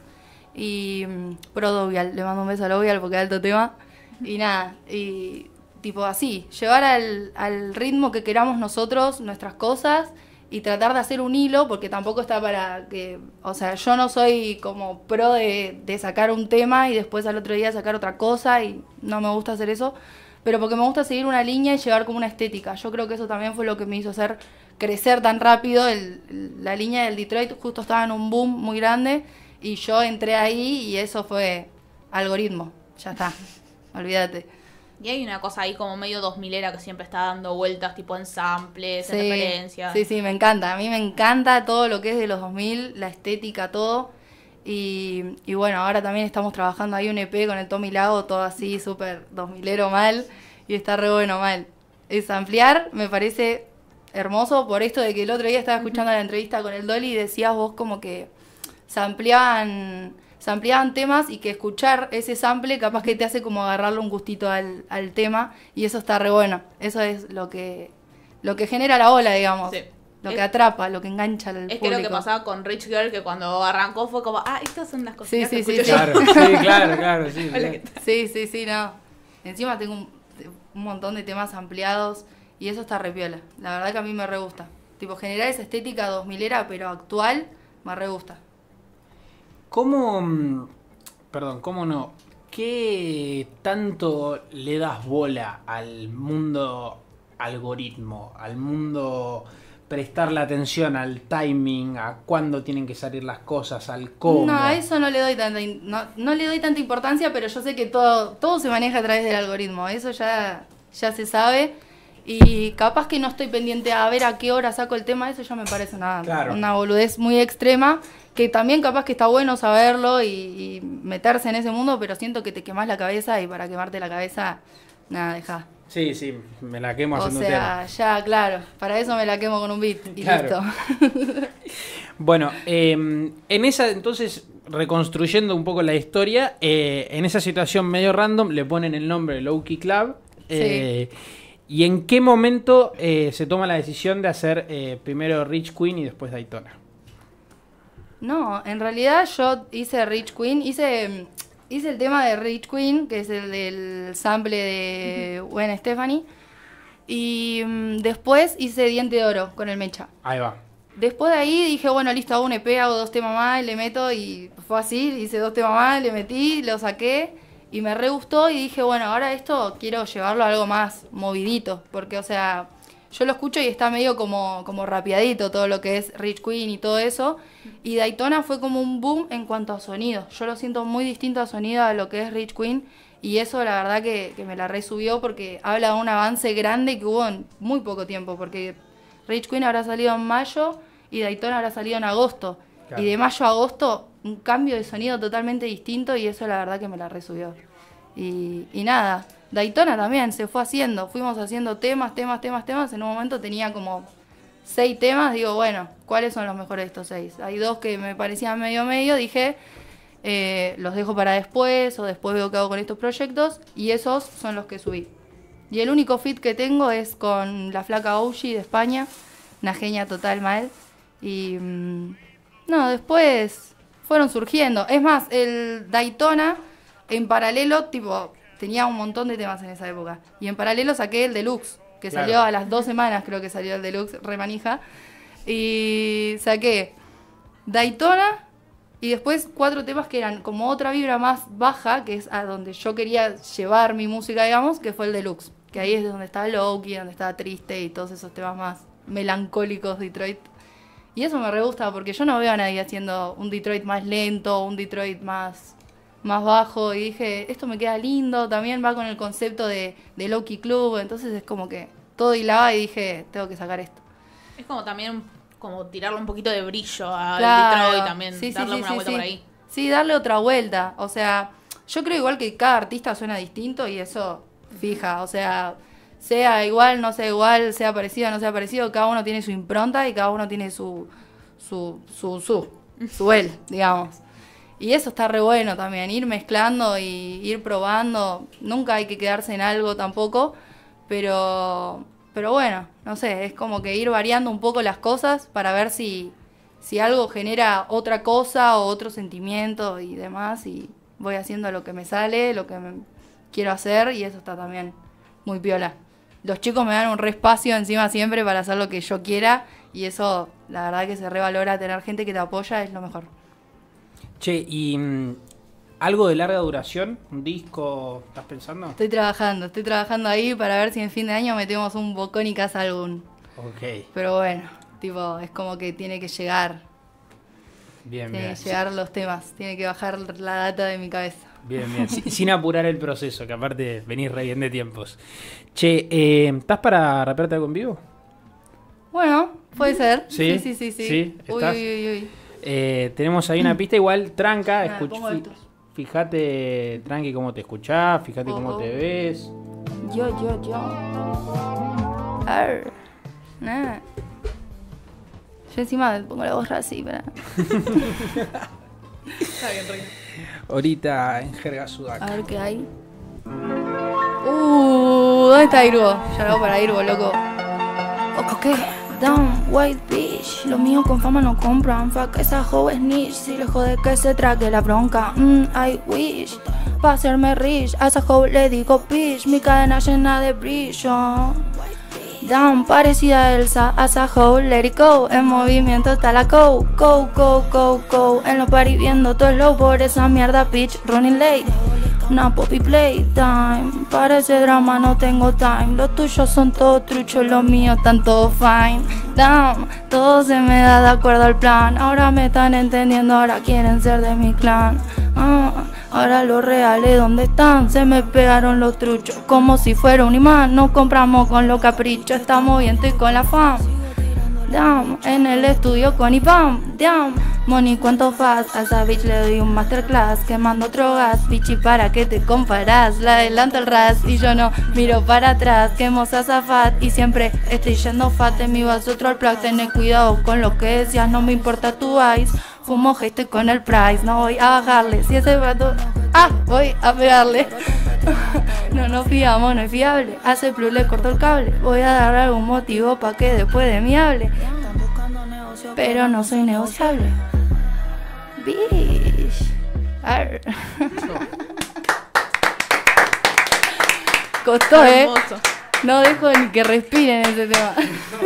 Y mm, pro Dovial, le mando un beso a Dovial porque es alto tema. Y nada, y tipo así, llevar al, al ritmo que queramos nosotros nuestras cosas y tratar de hacer un hilo, porque tampoco está para que, o sea, yo no soy como pro de, de sacar un tema y después al otro día sacar otra cosa y no me gusta hacer eso, pero porque me gusta seguir una línea y llevar como una estética. Yo creo que eso también fue lo que me hizo hacer crecer tan rápido. La línea del Detroit justo estaba en un boom muy grande y yo entré ahí y eso fue algoritmo. Ya está, olvídate. Y hay una cosa ahí como medio 2000 era que siempre está dando vueltas, tipo en samples, en Sí, referencias. Sí, sí, me encanta. A mí me encanta todo lo que es de los 2000, la estética, todo. Y, y bueno, ahora también estamos trabajando ahí un EP con el Tommy Lago, todo así, súper 2000ero mal. Y está re bueno mal. Es ampliar, me parece hermoso por esto de que el otro día estaba escuchando la entrevista con el Dolly y decías vos como que se ampliaban, se ampliaban temas y que escuchar ese sample capaz que te hace como agarrarle un gustito al, al tema y eso está re bueno. Eso es lo que, lo que genera la ola, digamos. Lo que Es- atrapa, lo que engancha al Es que público. lo que pasaba con Rich Girl, que cuando arrancó fue como, ah, estas son las Sí, cositas sí, que sí, escucho sí. yo. sí, claro, claro, sí, Hola, sí. Sí, sí, sí, no. Encima tengo un, un montón de temas ampliados y eso está re piola. La verdad que a mí me re gusta. Tipo, generar esa estética 2000era, pero actual, me re gusta. ¿Cómo, mm, perdón, cómo no? ¿Qué tanto le das bola al mundo algoritmo, al mundo prestarle atención al timing, a cuándo tienen que salir las cosas, al cómo? No, a eso no le doy tanta no, no le doy tanta importancia, pero yo sé que todo todo se maneja a través del algoritmo, eso ya ya se sabe Y capaz que no estoy pendiente a ver a qué hora saco el tema, eso ya me parece una, Claro. una boludez muy extrema, que también capaz que está bueno saberlo y, y meterse en ese mundo, pero siento que te quemás la cabeza y para quemarte la cabeza, nada, deja. Sí, sí, me la quemo O haciendo un sea, ya, claro, para eso me la quemo con un beat y Claro. listo. Bueno, eh, en esa, entonces, reconstruyendo un poco la historia, eh, en esa situación medio random le ponen el nombre de Low Key Club. eh, ¿Y en qué momento eh, se toma la decisión de hacer primero Rich Queen y después Daytona? No, en realidad yo hice Rich Queen, hice, hice el tema de Rich Queen, que es el del sample de Gwen Stephanie, y mm, después hice Diente de Oro con el Mecha. Ahí va. Después de ahí dije, bueno, listo, hago un EP, hago dos temas más, y le meto, y fue así, hice dos temas más, le metí, lo saqué, y me re gustó, y dije, bueno, ahora esto quiero llevarlo a algo más movidito, porque, o sea, yo lo escucho y está medio como, como rapiadito todo lo que es Rich Queen y todo eso, y Daytona fue como un boom en cuanto a sonido, yo lo siento muy distinto a sonido a lo que es Rich Queen, y eso la verdad que, que me la resubió porque habla de un avance grande que hubo en muy poco tiempo, porque Rich Queen habrá salido en mayo y Daytona habrá salido en agosto. Claro. Y de mayo a agosto, un cambio de sonido totalmente distinto y eso la verdad que me la resubió. Y, y nada, Daytona también se fue haciendo, fuimos haciendo temas, temas, temas, temas. En un momento tenía como seis temas, digo, bueno, ¿cuáles son los mejores de estos seis? Hay dos que me parecían medio medio, dije, eh, los dejo para después o después veo qué hago con estos proyectos y esos son los que subí. Y el único fit que tengo es con la flaca Oushi de España, una genia total mal. Y mm, no, después fueron surgiendo. Es más, el Daytona en paralelo, tipo, tenía un montón de temas en esa época. Y en paralelo saqué el Deluxe, que Claro. salió a las dos semanas, creo que salió el Deluxe, remanija. Y saqué Daytona y después cuatro temas que eran como otra vibra más baja, que es a donde yo quería llevar mi música, digamos, que fue el Deluxe. Que ahí es donde está Loki, donde está Triste y todos esos temas más melancólicos Detroit. Y eso me re gusta porque yo no veo a nadie haciendo un Detroit más lento, un Detroit más, más bajo. Y dije, esto me queda lindo, también va con el concepto de, de Loki Club. Entonces es como que todo hilaba y dije, tengo que sacar esto. Es como también como tirarle un poquito de brillo al Claro. Detroit también, Sí, sí, darle sí, una sí, vuelta sí. por ahí. Sí, darle otra vuelta. O sea, yo creo igual que cada artista suena distinto y eso fija. O sea, sea igual, no sea igual, sea parecido, no sea parecido, cada uno tiene su impronta y cada uno tiene su, su, su, su, su él, digamos. Y eso está re bueno también, ir mezclando y ir probando. Nunca hay que quedarse en algo tampoco, pero, pero bueno, no sé, es como que ir variando un poco las cosas para ver si, si algo genera otra cosa o otro sentimiento y demás. Y voy haciendo lo que me sale, lo que me quiero hacer y eso está también muy piola. Los chicos me dan un re espacio encima siempre para hacer lo que yo quiera y eso, la verdad que se revalora tener gente que te apoya, es lo mejor. Che, ¿y mm, algo de larga duración? ¿Un disco? ¿Estás pensando? Estoy trabajando, estoy trabajando ahí para ver si en fin de año metemos un bocón y casa algún. Ok, Pero bueno, tipo, es como que tiene que llegar, bien, tiene bien. que llegar los temas, tiene que bajar la data de mi cabeza. Bien, bien. Sin, apurar el proceso, que aparte venís re bien de tiempos. Che, eh, ¿estás para rapearte algo en vivo? Bueno, puede ser. Sí, Sí, sí, sí. sí. sí, Uy, ¿estás? uy, uy, uy. Eh, tenemos ahí una pista igual, tranca. Ah, escuch- fi- fíjate, tranqui, cómo te escuchás, fíjate cómo te ves. Yo, yo, yo. Arr. Nah. Yo encima me pongo la voz así para. Está bien, Rick. Ahorita en jerga sudaca. A ver qué hay. Uh, ¿dónde está Irbo? Ya lo hago para Irbo, loco. Ok, down, white bitch. Lo mío con fama no compran. Fuck esa joven niche. Si le jode que se trague la bronca. Mm, I wish. Pa' hacerme rich. A esa joven le digo bitch. Mi cadena llena de brillo. Down, parecida a Elsa, a esa hoe, let it go. En movimiento está la go, go, go, go, go. En los party viendo todo slow por esa mierda, bitch, running late. Una poppy playtime. Para ese drama no tengo time. Los tuyos son todos truchos, los míos están todos fine. Down, todo se me da de acuerdo al plan. Ahora me están entendiendo, ahora quieren ser de mi clan. Ah, Ahora los reales, ¿dónde están? Se me pegaron los truchos, como si fuera un imán. Nos compramos con los caprichos, estamos bien y con la fam. Damn, en el estudio con Ipam, damn. Moni, ¿cuánto faz? A esa bitch le doy un masterclass, quemando otro gas. Bichi, ¿para qué te comparas? La adelanto el ras y yo no miro para atrás. Quemo zafat y siempre estoy yendo fat en mi vaso otro plug. Tené cuidado con lo que decías, no me importa tu ice. Fumo este con el price, no voy a bajarle. Si ese vato, ah, voy a pegarle. No nos fiamos, no es fiable. Hace plus, le corto el cable. Voy a dar algún motivo para que después de mí hable. Pero no soy negociable. Bish. Arr. Costó, eh. No dejo ni que respiren ese tema.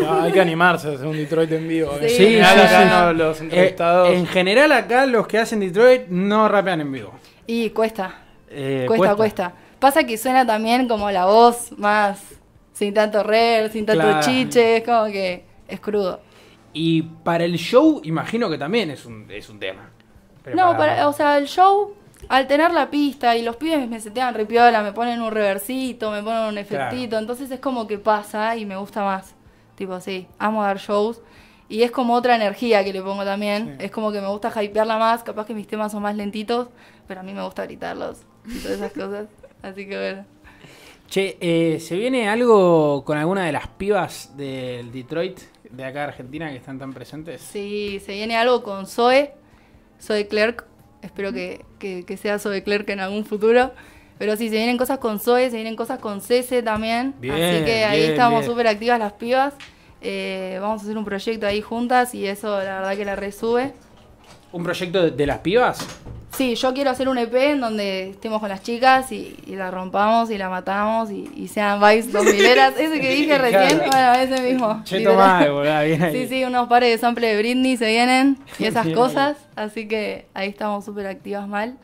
No, hay que animarse a hacer un Detroit en vivo. Sí. En Sí, general, sí, acá sí. no, los Eh, entrevistados. en general acá los que hacen Detroit no rapean en vivo. Y cuesta. Eh, cuesta, cuesta, Pasa que suena también como la voz más sin tanto re, sin tanto Claro. chiche, es como que es crudo. Y para el show, imagino que también es un, es un tema. Pero no, para- o sea, el show, al tener la pista y los pibes me setean re piola, me ponen un reversito, me ponen un efectito, entonces es como que pasa y me gusta más. Tipo, sí, amo dar shows. Y es como otra energía que le pongo también. Es como que me gusta hypearla más, capaz que mis temas son más lentitos, pero a mí me gusta gritarlos y todas esas cosas. Así que bueno. Che, eh, ¿se viene algo con alguna de las pibas del Detroit de acá de Argentina que están tan presentes? Sí, se viene algo con Zoe, Zoe Clerk. Espero que, que- que sea Zoe Clerk en algún futuro. Pero sí, se vienen cosas con Zoe, se vienen cosas con Cese también. Bien, Así que ahí bien, estamos súper activas las pibas. Eh, vamos a hacer un proyecto ahí juntas y eso la verdad que la resube. ¿Un proyecto de, de las pibas? Sí, yo quiero hacer un EP en donde estemos con las chicas y, y la rompamos y la matamos y, y sean vibes dos mileras. Ese que dije recién, bueno, ese mismo. Che, literal. tomá, boludo, bien ahí. Sí, sí, unos pares de sample de Britney se vienen y esas Bien cosas. Así que ahí estamos súper activas mal.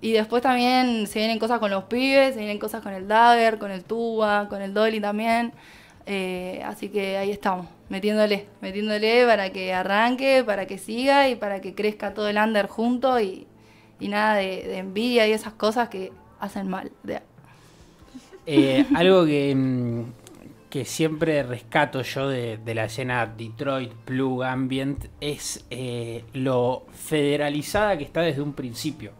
Y después también se vienen cosas con los pibes, se vienen cosas con el Dagger, con el Tuba, con el Dolly también. Eh, así que ahí estamos, metiéndole, metiéndole para que arranque, para que siga y para que crezca todo el under junto y, y nada de, de envidia y esas cosas que hacen mal. Eh, algo que, mm, que siempre rescato yo de, de la escena Detroit, Plug, Ambient, es eh, lo federalizada que está desde un principio.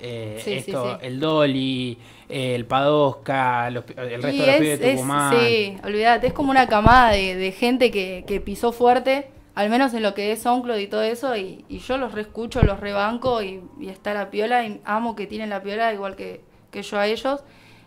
Eh, Sí, sí, esto, sí. el Dolly, eh, el Padosca, los el resto Y de los es- pibes de es- Tucumán. Sí, olvídate, es como una camada de, de gente que, que pisó fuerte, al menos en lo que es SoundCloud y todo eso, y, yo los reescucho, los rebanco y, está la piola, y amo que tienen la piola igual que, que yo a ellos.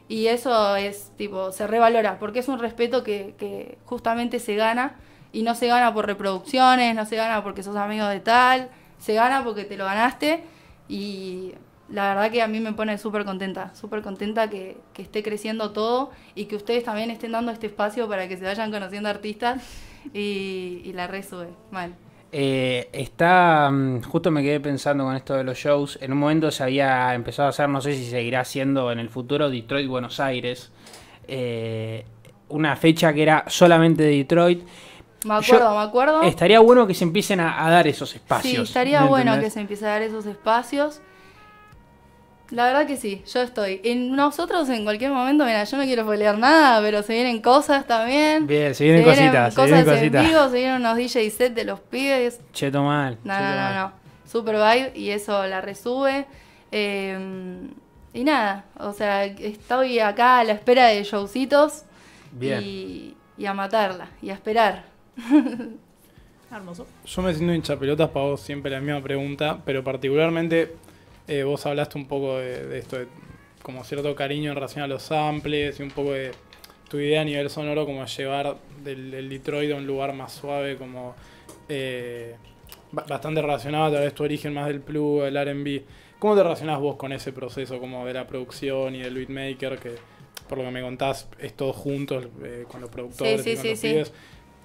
Y eso es, tipo, se revalora, porque es un respeto que, que justamente se gana, y no se gana por reproducciones, no se gana porque sos amigo de tal, se gana porque te lo ganaste, y la verdad que a mí me pone súper contenta, súper contenta que esté creciendo todo y que ustedes también estén dando este espacio para que se vayan conociendo artistas y, y la resube, mal. Eh, está, mm, justo me quedé pensando con esto de los shows. En un momento se había empezado a hacer, no sé si seguirá siendo en el futuro, Detroit, Buenos Aires. Eh, una fecha que era solamente de Detroit. Me Yo- acuerdo, me acuerdo. Estaría bueno que se empiecen a, a dar esos espacios. Sí, estaría ¿me bueno que se empiece a dar esos espacios. La verdad que sí, yo estoy. En nosotros en cualquier momento, mira, yo no quiero pelear nada, pero se vienen cosas también. Bien, se vienen cositas, se vienen cosas cositas. en vivo, se vienen unos DJ set de los pibes. Cheto mal. No, cheto no, mal. no, no. Super vibe y eso la resube. Eh, y nada, o sea, estoy acá a la espera de showcitos Bien. y, y a matarla y a esperar. Hermoso. Yo me siento hincha pelotas para vos siempre la misma pregunta, pero particularmente eh, vos hablaste un poco de, de esto, de como cierto cariño en relación a los samples y un poco de tu idea a nivel sonoro como llevar del, del Detroit a un lugar más suave, como eh, ba- bastante relacionado a través de tu origen más del plug, del R&B. ¿Cómo te relacionás vos con ese proceso como de la producción y del beatmaker que por lo que me contás es todo juntos eh, con los productores Sí, y con sí, los pibes?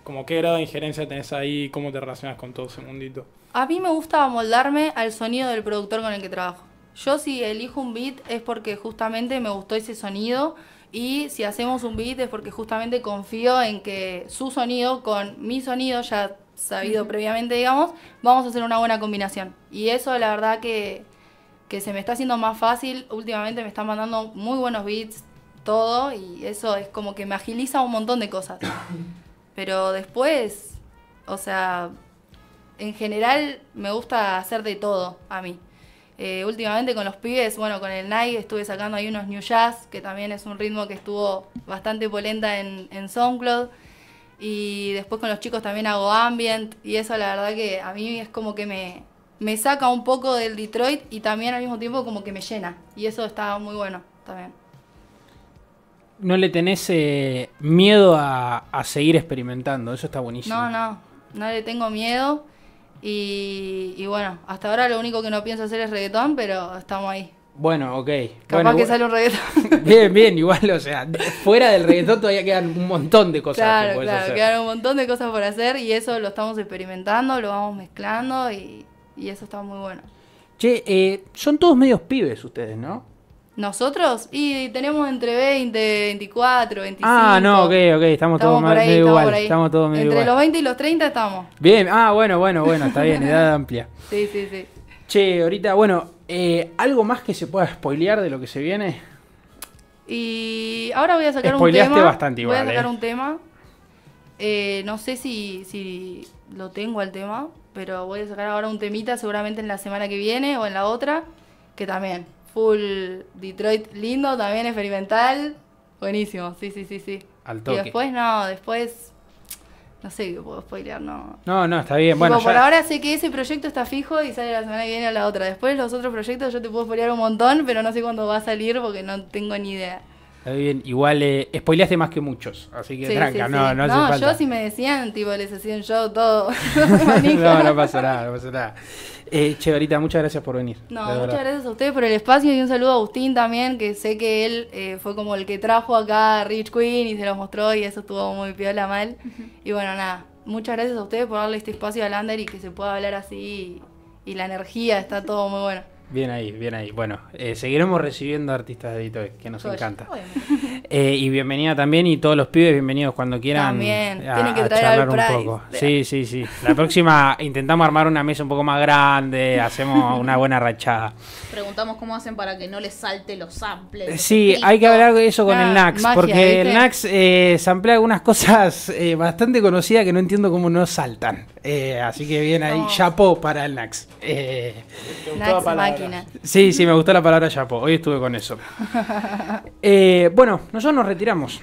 Como qué grado de injerencia tenés ahí, cómo te relacionas con todo ese mundito. A mí me gusta moldarme al sonido del productor con el que trabajo. Yo si elijo un beat es porque justamente me gustó ese sonido y si hacemos un beat es porque justamente confío en que su sonido con mi sonido, ya sabido previamente, digamos, vamos a hacer una buena combinación. Y eso la verdad que, que se me está haciendo más fácil. Últimamente me están mandando muy buenos beats, todo, y eso es como que me agiliza un montón de cosas. Pero después, o sea, en general me gusta hacer de todo a mí. Eh, últimamente con los pibes, bueno, con el Nike estuve sacando ahí unos New Jazz, que también es un ritmo que estuvo bastante polenta en, en SoundCloud. Y después con los chicos también hago ambient, y eso la verdad que a mí es como que me, me saca un poco del Detroit y también al mismo tiempo como que me llena. Y eso está muy bueno también. No le tenés eh, miedo a, a seguir experimentando, eso está buenísimo. No, no, no le tengo miedo. Y, y bueno, hasta ahora lo único que no pienso hacer es reggaetón, pero estamos ahí. Bueno, ok. Capaz Bueno, que sale un reggaetón. Bien, bien, igual, o sea, fuera del reggaetón todavía quedan un montón de cosas que claro, podés claro, hacer. quedan un montón de cosas por hacer y eso lo estamos experimentando, lo vamos mezclando y, y eso está muy bueno. Che, eh, son todos medios pibes ustedes, ¿no? Nosotros, y tenemos entre 20, 24, 25. Ah, no, ok, ok, estamos, todos más- ahí, estamos igual. Estamos todos medio Entre igual. los 20 y los 30 estamos. Bien, ah, bueno, bueno, bueno, está bien, edad amplia. Sí, sí, sí. Che, ahorita, bueno, eh, ¿algo más que se pueda spoilear de lo que se viene? Y ahora voy a sacar un Spoileaste tema. bastante voy a igual, sacar eh. un tema. Eh, no sé si, si lo tengo al tema, pero voy a sacar ahora un temita seguramente en la semana que viene o en la otra, que también, full Detroit lindo, también experimental, buenísimo, sí, sí, sí, sí. Al Y toque. después no, después, no sé qué puedo spoilear, no. No, no, está bien. Tipo, Bueno, por ya- ahora sé que ese proyecto está fijo y sale la semana que viene o la otra. Después los otros proyectos yo te puedo spoilear un montón, pero no sé cuándo va a salir porque no tengo ni idea. Está bien. Igual eh, spoileaste más que muchos, así que Sí, tranca, sí, no, sí. no hace falta. yo si me decían, tipo, les hacía un show todo. no, no pasa nada, no pasa nada. Eh, che, ahorita, muchas gracias por venir. No, muchas verdad. gracias a ustedes por el espacio y un saludo a Agustín también, que sé que él eh, fue como el que trajo acá a Rich Queen y se los mostró y eso estuvo muy piola mal. Y bueno, nada, muchas gracias a ustedes por darle este espacio a Lander y que se pueda hablar así y, y la energía, está todo muy bueno. Bien ahí, bien ahí. Bueno, eh, seguiremos recibiendo artistas de Detroit, que nos Joya. encanta. Eh, y bienvenida también, y todos los pibes bienvenidos cuando quieran También, a, tienen que a traer al charlar un Price. poco. Sí, sí, sí. La próxima intentamos armar una mesa un poco más grande, hacemos una buena rachada. Preguntamos cómo hacen para que no les salte los samples. los Sí, hay que hablar de eso con Ah, el Nax, magia, porque el. Nax eh, samplea algunas cosas eh, bastante conocidas que no entiendo cómo no saltan. Eh, así que bien ahí, No. chapó para el Nax. Eh, Nax máquina. sí, sí, me gustó la palabra chapó, hoy estuve con eso. Eh, bueno, nosotros nos retiramos.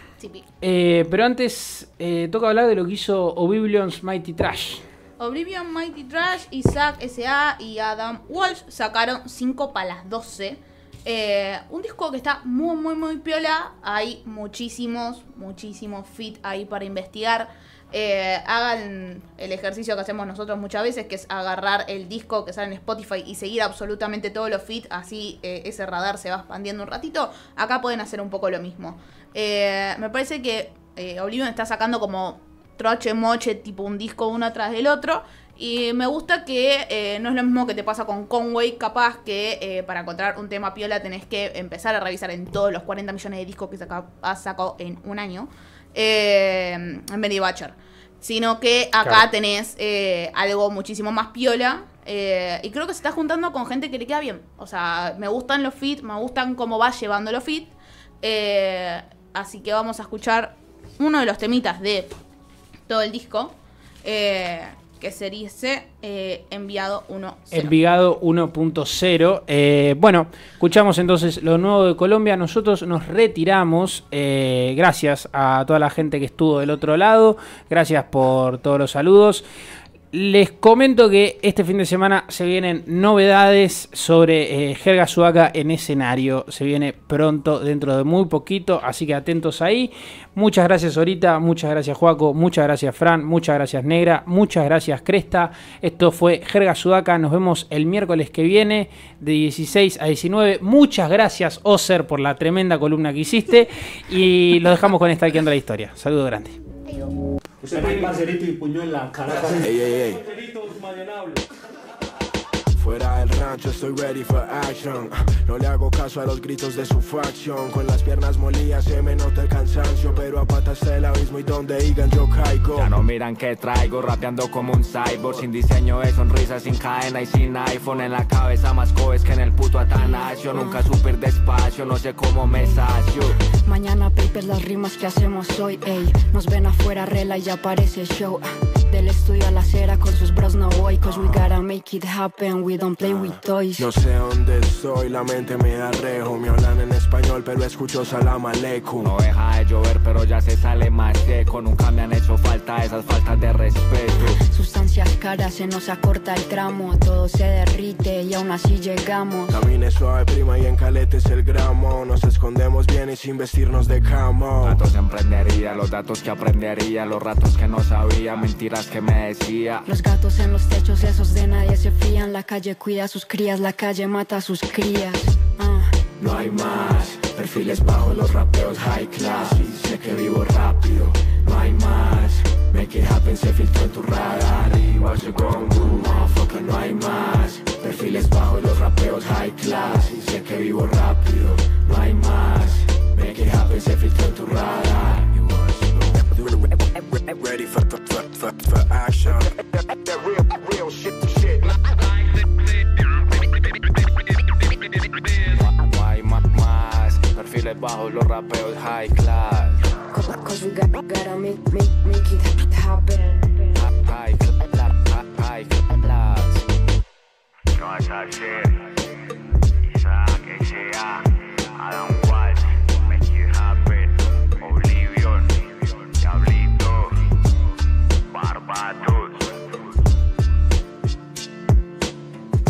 Eh, pero antes eh, toca hablar de lo que hizo Oblivion's Mighty Trash. Oblivion, Mighty Trash, Isaac S.A. y Adam Walsh sacaron 5 para las 12. Eh, un disco que está muy, muy, muy piola. Hay muchísimos, muchísimos fit ahí para investigar. Eh, hagan el ejercicio que hacemos nosotros muchas veces, que es agarrar el disco que sale en Spotify y seguir absolutamente todos los fit, así eh, ese radar se va expandiendo un ratito. Acá pueden hacer un poco lo mismo. Eh, me parece que Oblivion está sacando como troche moche, tipo un disco uno atrás del otro. Y me gusta que no es lo mismo que te pasa con Conway, capaz que para encontrar un tema piola tenés que empezar a revisar en todos los 40 millones de discos que saca, has sacado en un año. Eh, en Bendy Butcher. Sino que acá Claro. tenés eh, algo muchísimo más piola. eh, y creo que se está juntando con gente que le queda bien. O sea, me gustan los fit, me gustan cómo va llevando los fit. Eh, así que vamos a escuchar uno de los temitas de todo el disco. eh, que sería ese eh, enviado 1 Envigado 1.0. Eh, bueno, escuchamos entonces lo nuevo de Colombia. Nosotros nos retiramos. Eh, gracias a toda la gente que estuvo del otro lado. Gracias por todos los saludos. Les comento que este fin de semana se vienen novedades sobre eh, Jerga Sudaca en escenario. Se viene pronto, dentro de muy poquito, así que atentos ahí. Muchas gracias Ahorita, muchas gracias Juaco, muchas gracias Fran, muchas gracias Negra, muchas gracias Cresta. Esto fue Jerga Sudaca, nos vemos el miércoles que viene de 16 a 19. Muchas gracias Oser por la tremenda columna que hiciste y lo dejamos con Stalkeando la Historia. Saludo grande. Usted tiene parcerito y puño en la cara. Ey, ey, ey. Fuera del rancho estoy ready for action. No le hago caso a los gritos de su facción. Con las piernas molidas se me nota el cansancio. Pero a patas del abismo y donde digan yo caigo. Ya no miran que traigo, rapeando como un cyborg Sin diseño de sonrisa, sin cadena y sin iPhone En la cabeza más coes que en el puto Atanasio Nunca super despacio, no sé cómo me sacio Mañana papers las rimas que hacemos hoy, ey Nos ven afuera, rela y ya aparece show Del estudio a la acera con sus bros no voy Cause we gotta make it happen, we don't play with toys No sé dónde estoy, la mente me da rejo. Me hablan en español, pero escucho salam aleikum. No deja de llover, pero ya se sale más seco Nunca me han hecho falta esas faltas de respeto Sustancias caras, se nos acorta el tramo Todo se derrite y aún así llegamos Camine suave, prima, y en calete es el gramo. Nos escondemos bien y sin vestirnos de camo. Datos emprendería, los datos que aprendería Los ratos que no sabía, mentiras que me decía Los gatos en los techos, esos de nadie se fían La calle cuida a sus crías, la calle mata a sus crías Ah. No hay más perfiles bajos, los rapeos high class. Y sé que vivo rápido, no hay más. Make it happen, se filtró en tu radar. Y what you gon' do, motherfucker, no hay más. Perfiles bajos, los rapeos high class. Y sé que vivo rápido, no hay más. Make it happen, se filtró en tu radar. ready for, for, for, for action. That real, real shit, shit. Why my más? Perfiles bajo los rapeos high class. Cause we got, gotta make, make, make it happen. High, high, high, high class. No, I shit. Suck, I don't Five,